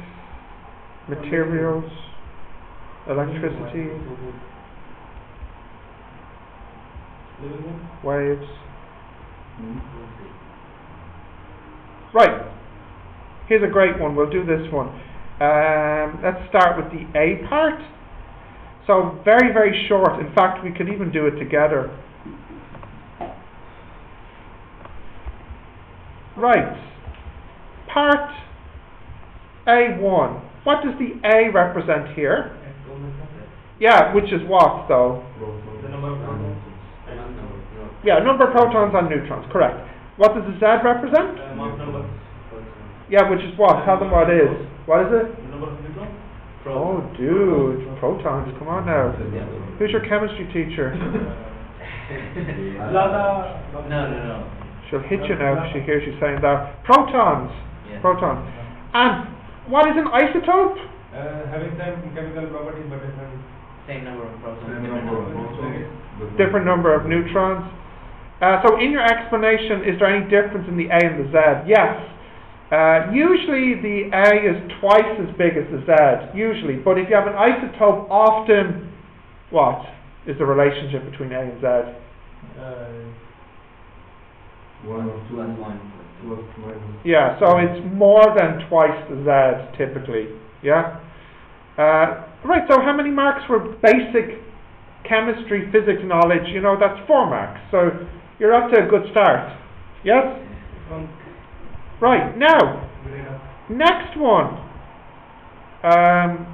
materials, electricity, waves. Right. Here's a great one. We'll do this one. Um, let's start with the A part. So very, very short. In fact, we could even do it together. Right. Part A1. What does the A represent here? Yeah, which is what though? The number of and neutrons. Yeah, number of protons and neutrons. Correct. What does the Z represent? Yeah, which is what? Tell them what it is. What is it? Number of neutrons? Oh, dude, protons, come on now. Who's your chemistry teacher? Lada. No, no, no. She'll hit you now if she hears you saying that. Protons, Yeah. protons. And what is an isotope? Uh, having same chemical properties but different. Same number of protons. Same different number of number of protons. Different number of neutrons. Uh, so in your explanation, is there any difference in the A and the Z? Yes. Uh, usually the A is twice as big as the Z, usually. But if you have an isotope, often, what is the relationship between A and Z? Uh, One or two. Plus one. Plus. Yeah, so it's more than twice the Z typically. Yeah? Uh, right, so how many marks for basic chemistry, physics knowledge? You know, that's four marks. So you're up to a good start. Yes? Right, now, up. next one. Um,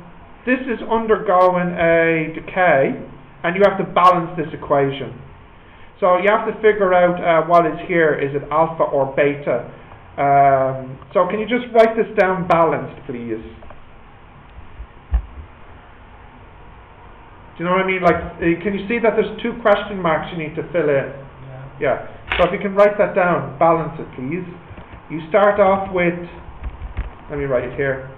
this is undergoing a decay, and you have to balance this equation. So you have to figure out uh, what is here. Is it alpha or beta? Um, so can you just write this down balanced, please? Do you know what I mean? Like, uh, can you see that there's two question marks you need to fill in? Yeah. Yeah. So if you can write that down, balance it, please. You start off with, let me write it here,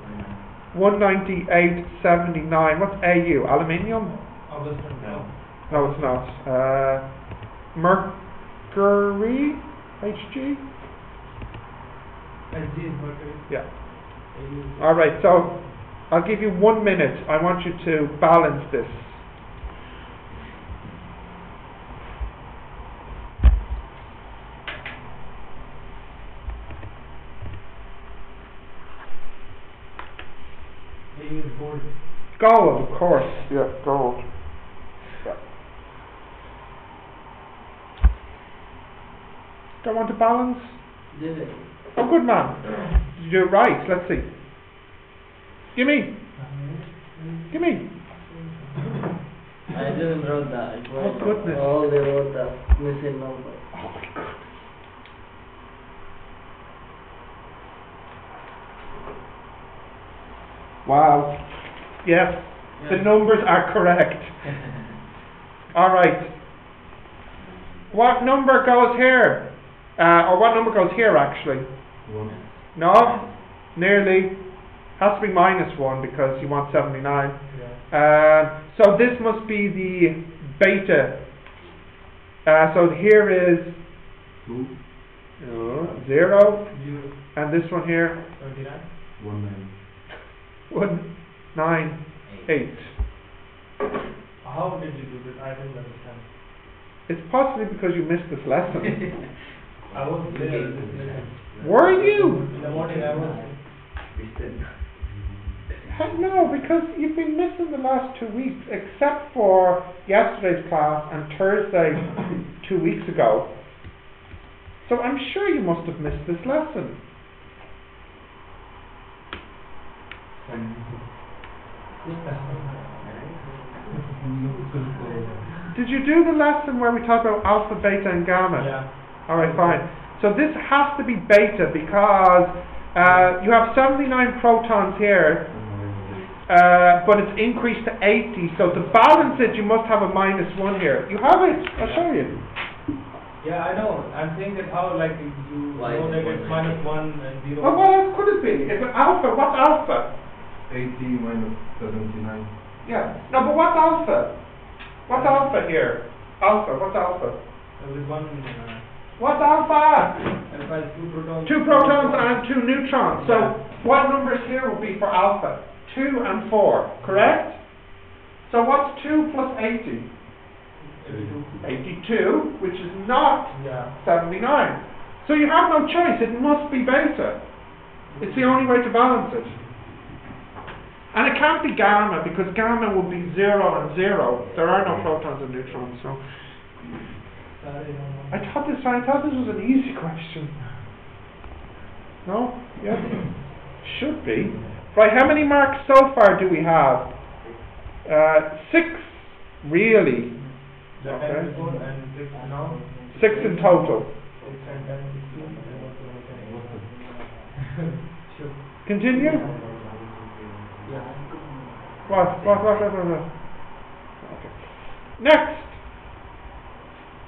198.79. What's AU? Aluminium? Augustine. No. No, it's not. Uh, mercury? Hg? SG is mercury. Yeah. All right. So I'll give you one minute. I want you to balance this. AU is gold. Gold, of course. Yeah, gold. Yeah. Don't want to balance? Did it? Oh, good man. You're right. Let's see. Give me. Give me. I didn't oh, wrote the equation. Oh, goodness. All they wrote the missing number. Oh my goodness. Wow. Yes, the numbers are correct. All right. What number goes here? Uh, or what number goes here actually? One. No? Nearly. Has to be minus one because you want 79. Yeah. Uh, so this must be the beta. Uh, so here is Two. uh, zero, Zero. and this one here Twenty-nine. One nine. one nine eight. How did you do this? I didn't understand. It's possibly because you missed this lesson. I was there. Were you? In the morning I was. Heck no, because you've been missing the last two weeks, except for yesterday's class and Thursday two weeks ago. So I'm sure you must have missed this lesson. Did you do the lesson where we talked about alpha, beta, and gamma? Yeah. All right, fine. So this has to be beta because uh, you have 79 protons here, uh, but it's increased to 80. So to balance it, you must have a minus one here. You have it. I'll show you. Yeah, I know. I'm saying that how like you Why know is that it's one minus and zero. Well, what else could it be? If it alpha, what's alpha? Eighty minus seventy-nine. Yeah. No, but what's alpha? What's alpha here? Alpha. What's alpha? There is one. Uh, What's alpha? two protons. Two protons and two neutrons. So what numbers here will be for alpha? Two and four. Correct. So what's two plus eighty? Two. 82, which is not Yeah. 79. So you have no choice, it must be beta. It's the only way to balance it. And it can't be gamma, because gamma will be 0 and 0. There are no protons and neutrons, so... Sorry, no, no. I thought this, I thought this was an easy question. No? Yes? Should be. Right, how many marks so far do we have? Uh, six, really. Okay. and six in total. Six and ten, sixteen. Continue? Yeah. What, what, what, what, what, what? Okay. Next,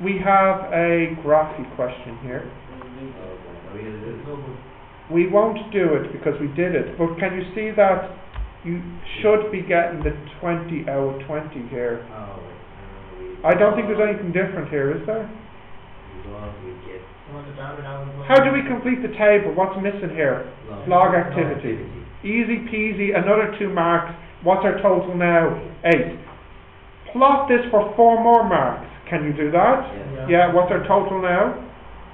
we have a graphy question here. We won't do it because we did it, but can you see that you should be getting the 20 out of 20 here? I don't think there's anything different here, is there? How do we complete the table? What's missing here? Log activity. Easy peasy, another two marks. What's our total now? Eight. Plot this for four more marks. Can you do that? Yeah, what's our total now?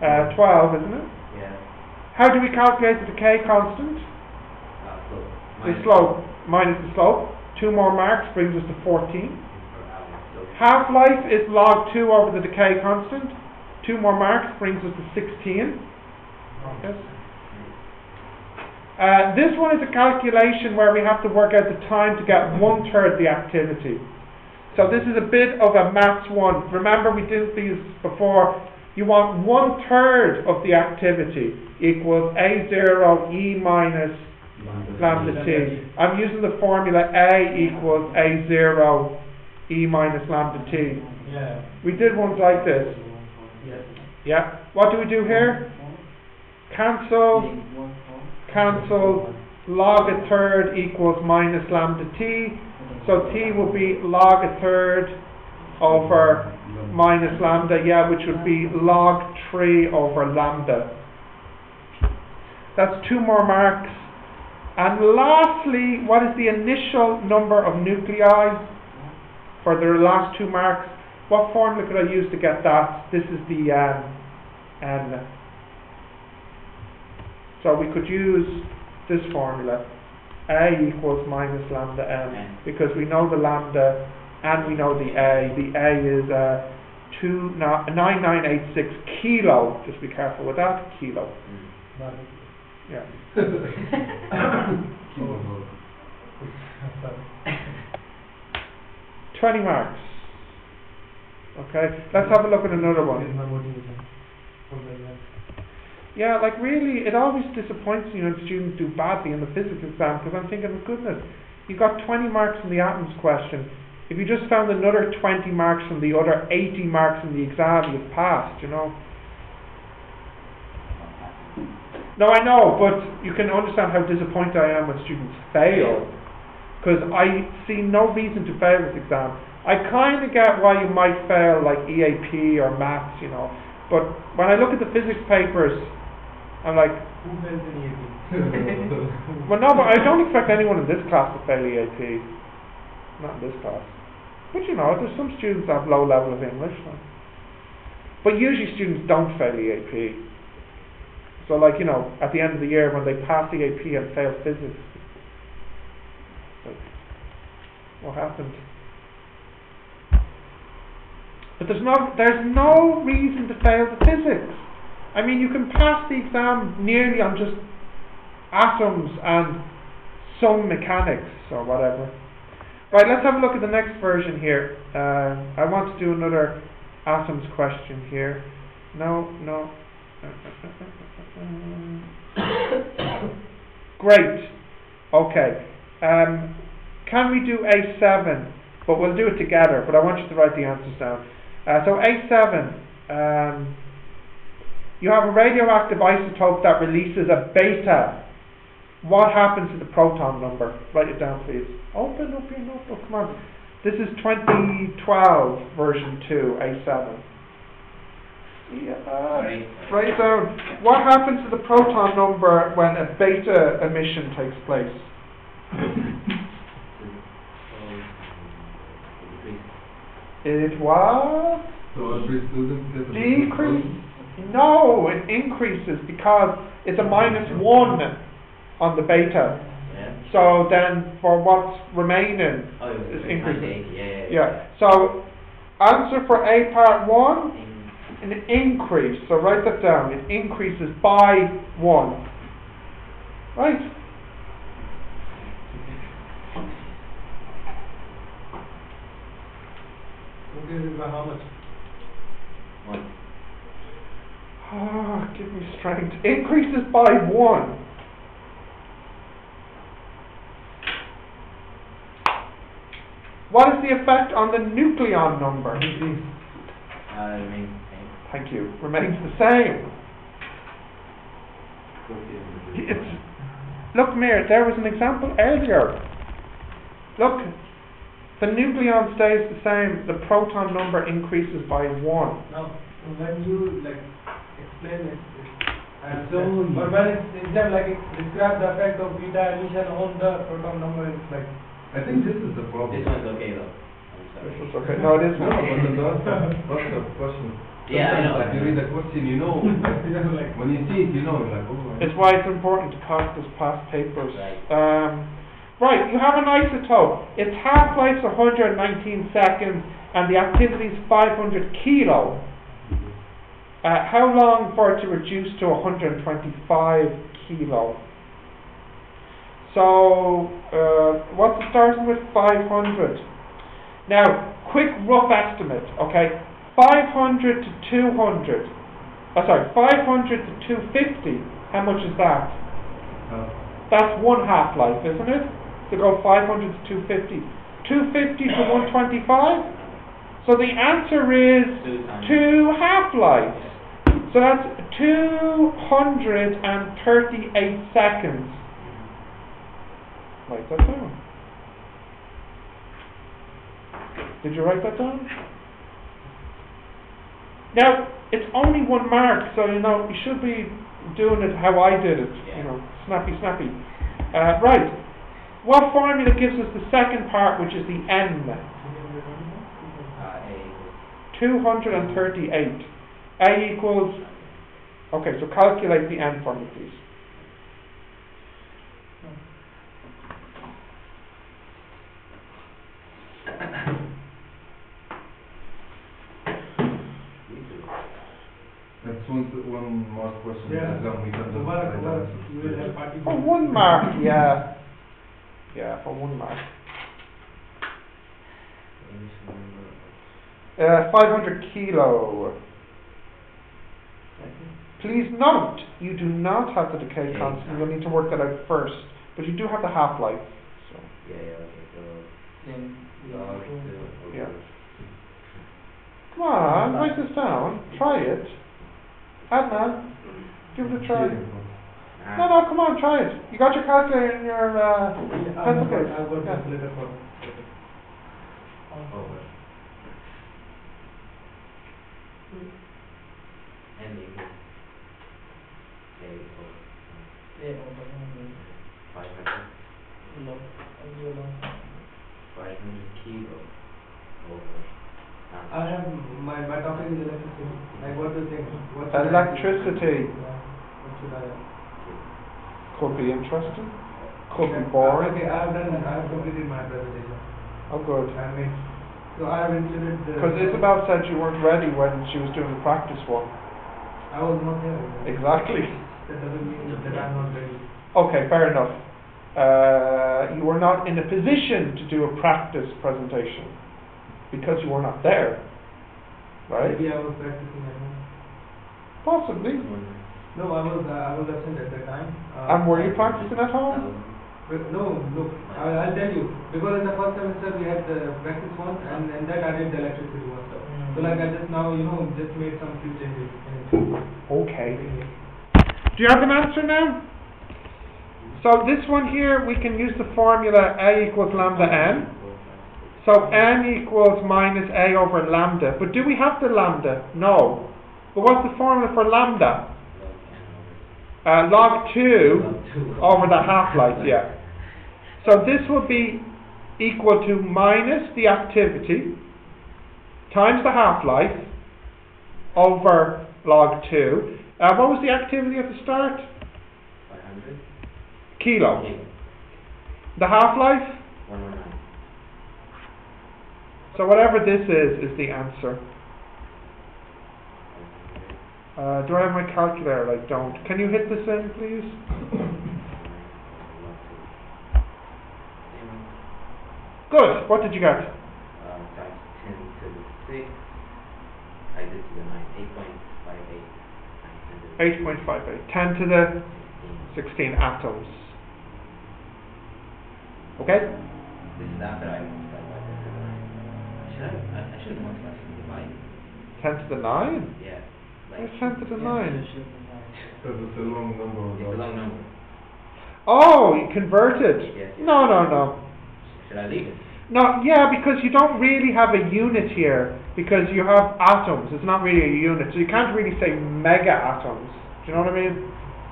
Uh, 12, isn't it? Yeah. How do we calculate the decay constant? The slope minus the slope. Two more marks brings us to 14. Half-life is log 2 over the decay constant. Two more marks brings us to 16. Yes. Uh, this one is a calculation where we have to work out the time to get one third the activity. So this is a bit of a maths one. Remember we did these before. You want one third of the activity equals A0 E minus lambda t. I'm using the formula A equals A0 E minus lambda t. Yeah. We did ones like this. Yes. Yeah. What do we do here? Cancel, cancel, log a third equals minus lambda t. So t will be log a third over minus lambda, yeah, which would be log 3 over lambda. That's two more marks. And lastly, what is the initial number of nuclei for the last two marks? What formula could I use to get that? This is the um, n. So we could use this formula. A equals minus lambda m N. because we know the lambda and we know the A. The A is uh, two ni- 9986 kilo. Just be careful with that. Kilo. But- Yeah. Kilovolt. 20 marks. Okay, let's have a look at another one. my motivation. For the exam. Yeah, like really, it always disappoints me when students do badly in the physics exam because I'm thinking, goodness, you got 20 marks from the atoms question. If you just found another 20 marks from the other 80 marks in the exam, you've passed, you know. No, I know, but you can understand how disappointed I am when students fail. Because I see no reason to fail this exam. I kind of get why you might fail like EAP or maths, you know. But when I look at the physics papers, I'm like, Who fails in EAP? well, no, but I don't expect anyone in this class to fail EAP. Not in this class. But you know, there's some students that have low level of English. So. But usually students don't fail EAP. So like, you know, at the end of the year when they pass EAP and fail physics, like, what happened? But there's no, there's no reason to fail the physics. I mean, you can pass the exam nearly on just atoms and some mechanics or whatever. Right, let's have a look at the next version here. Uh, I want to do another atoms question here. No, no. Great. Okay. Um, can we do A7? But we'll do it together, but I want you to write the answers down. Uh, so A7, um, you have a radioactive isotope that releases a beta. What happens to the proton number? Write it down, please. Open up your notebook. Come on. This is 2012 version 2, A7. Yeah, Sorry. write down. What happens to the proton number when a beta emission takes place? It was So every student gets a decrease. No, it increases because it's a minus one on the beta. Yeah. So then for what's remaining, Oh, it It's increasing. 98, yeah, yeah. yeah. So answer for A part one, In- an increase. So write that down. It increases by one. Right. Increases by how much? One. Ah, give me strength. Increases by one. What is the effect on the nucleon number? Decrease. Uh, remains the same. Thank you. Remains the same. It's look, Mayor. There was an example earlier. Look, the nucleon stays the same. The proton number increases by one. Now, when you like explain it, and So- but when it's exam like it describe the effect of beta emission on the proton number, it's like I think this is the problem. This one's okay though. I'm sorry. This is okay. No, it is No, not. but the answer, what's the question? Yeah, I know. Like you read the question, you know, like, like when you see it, you know, like, oh. It's why it's important to practice past papers. Right. Um, right, you have an isotope. Its half-life's 119 seconds and the activity is 500 kilo. Uh, how long for it to reduce to 125 kilo? So, uh, what's it starting with? 500. Now, quick rough estimate, okay? 500 to 200. Oh, sorry, 500 to 250. How much is that? Uh, That's one half life, isn't it? To go 500 to 250. 250 to 125? So the answer is Two times. Two half lives. So that's 238 seconds. Write that down. Did you write that down? Now, it's only one mark, so you know, you should be doing it how I did it, you know, snappy, snappy. Uh, right. What formula gives us the second part, which is the n? Uh, 238. A equals, okay, so calculate the n for me, please. That's one, one more question, Yeah. exam, we can So just what, write what, the you will have answers. party. For one mark, yeah. Yeah, for one mark. Uh, 500 kilo. Please note, you do not have the decay Okay. constant. You'll need to work that out first. But you do have the half-life. So. Yeah, yeah, okay, so. Then we log have to- two. Yeah. Come on, write this down. Try it. Adnan, give it a try. No, no, come on, try it. You got your calculator in your uh, Yeah, pencil case. I've got Yeah. calculator for. Over. N equals. A equals. Yeah. Five hundred. No, I'll do. Five hundred kilo over I have my my topic is electricity. Like what do you think? What should I- Electricity. Yeah. What should I? Could be interesting. Could be boring. Okay, I have done. I have completed my presentation. Oh, good. I mean, so I have included. the- Because Isabel said you weren't ready when she was doing the practice one. I was not there. Exactly. That doesn't mean that I'm not ready. Okay, fair enough. Uh, you were not in a position to do a practice presentation because you were not there, right? Maybe I was practicing at home. Possibly. No, I was uh, I was absent at that time. Uh, And were you practicing at home? But no, look, I, I'll tell you, because in the first semester we had the practice one, and in that I did the electricity one stuff. So like I just now, you know, just made some few changes. Okay. Do you have an answer now? So this one here, we can use the formula A equals lambda n. So n equals minus a over lambda. But do we have the lambda? No. But what's the formula for lambda? Uh, log 2 over the half-life, yeah. So this will be equal to minus the activity times the half-life over log 2. Uh, what was the activity at the start? Five hundred? Kilo. The half-life? So whatever this is, is the answer. Uh, do I have my calculator? I don't. Can you hit this in, please? Good. What did you get? 8.5 by 10 to the 16 atoms. Okay? This is after I Should I, I should have multiplied the 10 to the 9? Yeah. Like, 10 to the yeah, 9? It's a long number. It's a long number. Oh, you converted. Yes, yes. No, no, no. Should I leave it? No, yeah, because you don't really have a unit here because you have atoms. It's not really a unit, so you can't really say mega atoms. Do you know what I mean?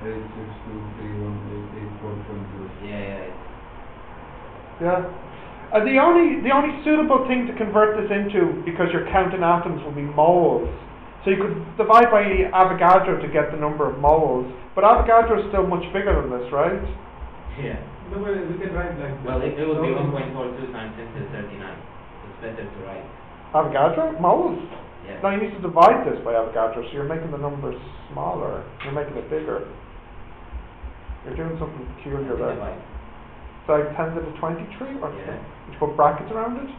Eight six two three one eight eight four point zero. Yeah, yeah, it's, Yeah. Uh, the only the only suitable thing to convert this into, because you're counting atoms, will be moles. So you could divide by Avogadro to get the number of moles, but Avogadro is still much bigger than this, right? yeah. No, but we can write like. Well, it, it would be So- one point four two times ten to the thirty-nine. It's better to write, Avogadro? Moles? yeah. No, you need to divide this by Avogadro, so you're making the numbers smaller. You're making it bigger. You're doing something peculiar there. So like 10 to the 23 or Yeah. You put brackets around it?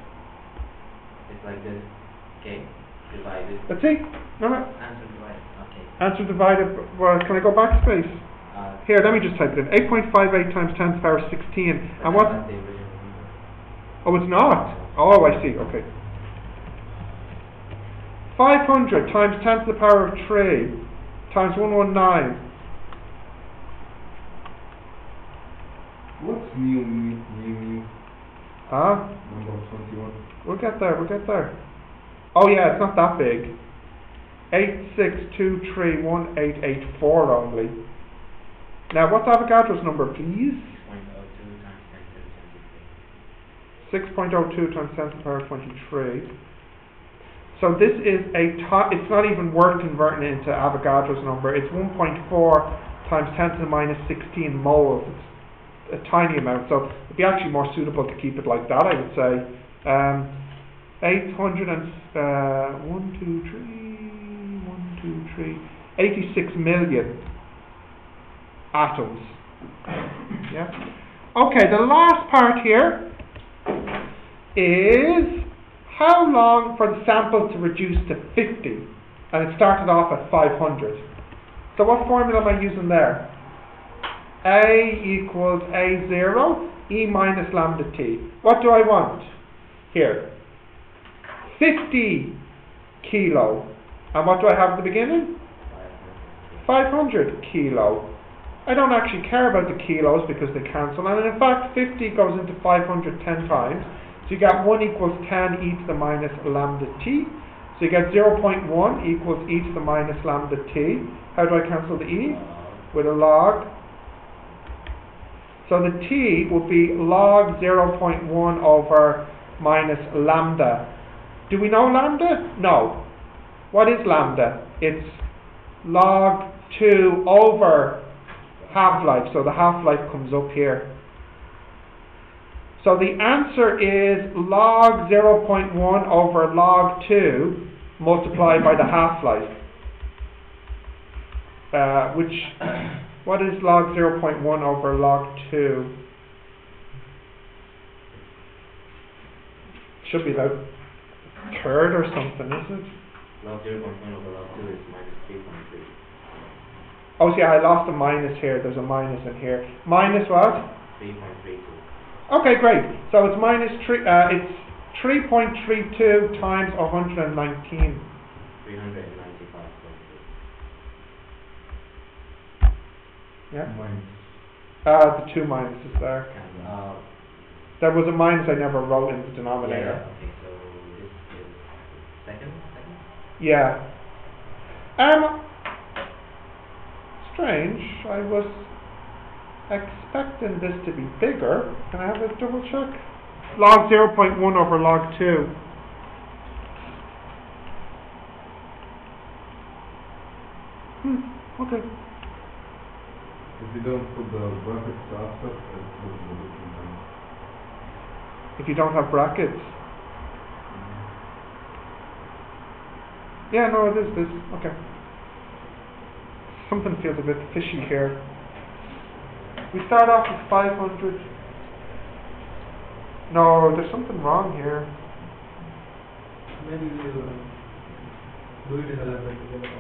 It's like this, okay, divided, Let's see. No, no. answer divided, okay. Answer divided, well, can I go backspace? Uh, Here, let me just type it in. 8.58 times 10 to the power 16. And what? that's not the original number. Oh, it's not. Oh, I see. Okay. 500 times 10 to the power of 3 times 119. What's mu mu mu mu Huh? number twenty one? We'll get there. We'll get there. Oh yeah, it's not that big. Eight six two three one eight eight four only. Now, what's Avogadro's number, please? Six point oh two times ten to Six point oh two times ten to the twenty-three. the power twenty-three. So this is a ti- it's not even worth converting it into Avogadro's number. It's one point four times ten to the minus sixteen moles. It's a tiny amount, so it'd be actually more suitable to keep it like that, I would say. Um, 800 and, uh, 1, 2, 3, 1, 2, 3, 86 million atoms. Yeah? Okay, the last part here is how long for the sample to reduce to 50? And it started off at 500. So what formula am I using there? A equals A0, E minus lambda T. What do I want? Here. 50 kilo. And what do I have at the beginning? Five hundred. kilo. I don't actually care about the kilos because they cancel. And in fact, 50 goes into 500 10 times. So you get 1 equals 10 e to the minus lambda t. So you get 0.1 equals e to the minus lambda t. How do I cancel the e? With a log. So the t will be log 0.1 over minus lambda Do we know lambda? No. What is lambda? It's log 2 over half-life, so the half-life comes up here. So the answer is log 0.1 over log 2 multiplied by the half-life. Uh, which, what is log 0.1 over log 2? Should be about third or something, is it? Log zero point one over log two is minus three point three. Oh, see, I lost a minus here. There's a minus in here. Minus what? Three point three two. Okay, great. So it's minus three. Uh, it's three point three two times one hundred and nineteen. Three hundred and ninety-five point two. Yeah. Mine. Uh, the two minuses there. Uh, There was a minus I never wrote in the yeah, denominator. okay, so this is second, second? Yeah. Um. Strange. I was expecting this to be bigger. Can I have a double check? Log zero point one over log two. Hmm. Okay. If you don't put the brackets after, it bit different. If you don't have brackets. Yeah, no, it is this. Okay. Something feels a bit fishy here. We start off with 500. No, there's something wrong here. Maybe we'll uh, do it in a laboratory.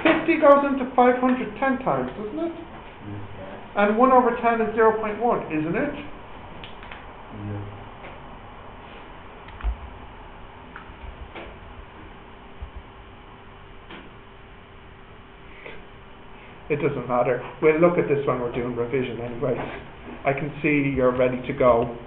50 goes into 500 10 times, doesn't it? Yes. And 1 over 10 is 0.1, isn't it? Yes. It doesn't matter. We'll look at this when we're doing revision anyway. I can see you're ready to go.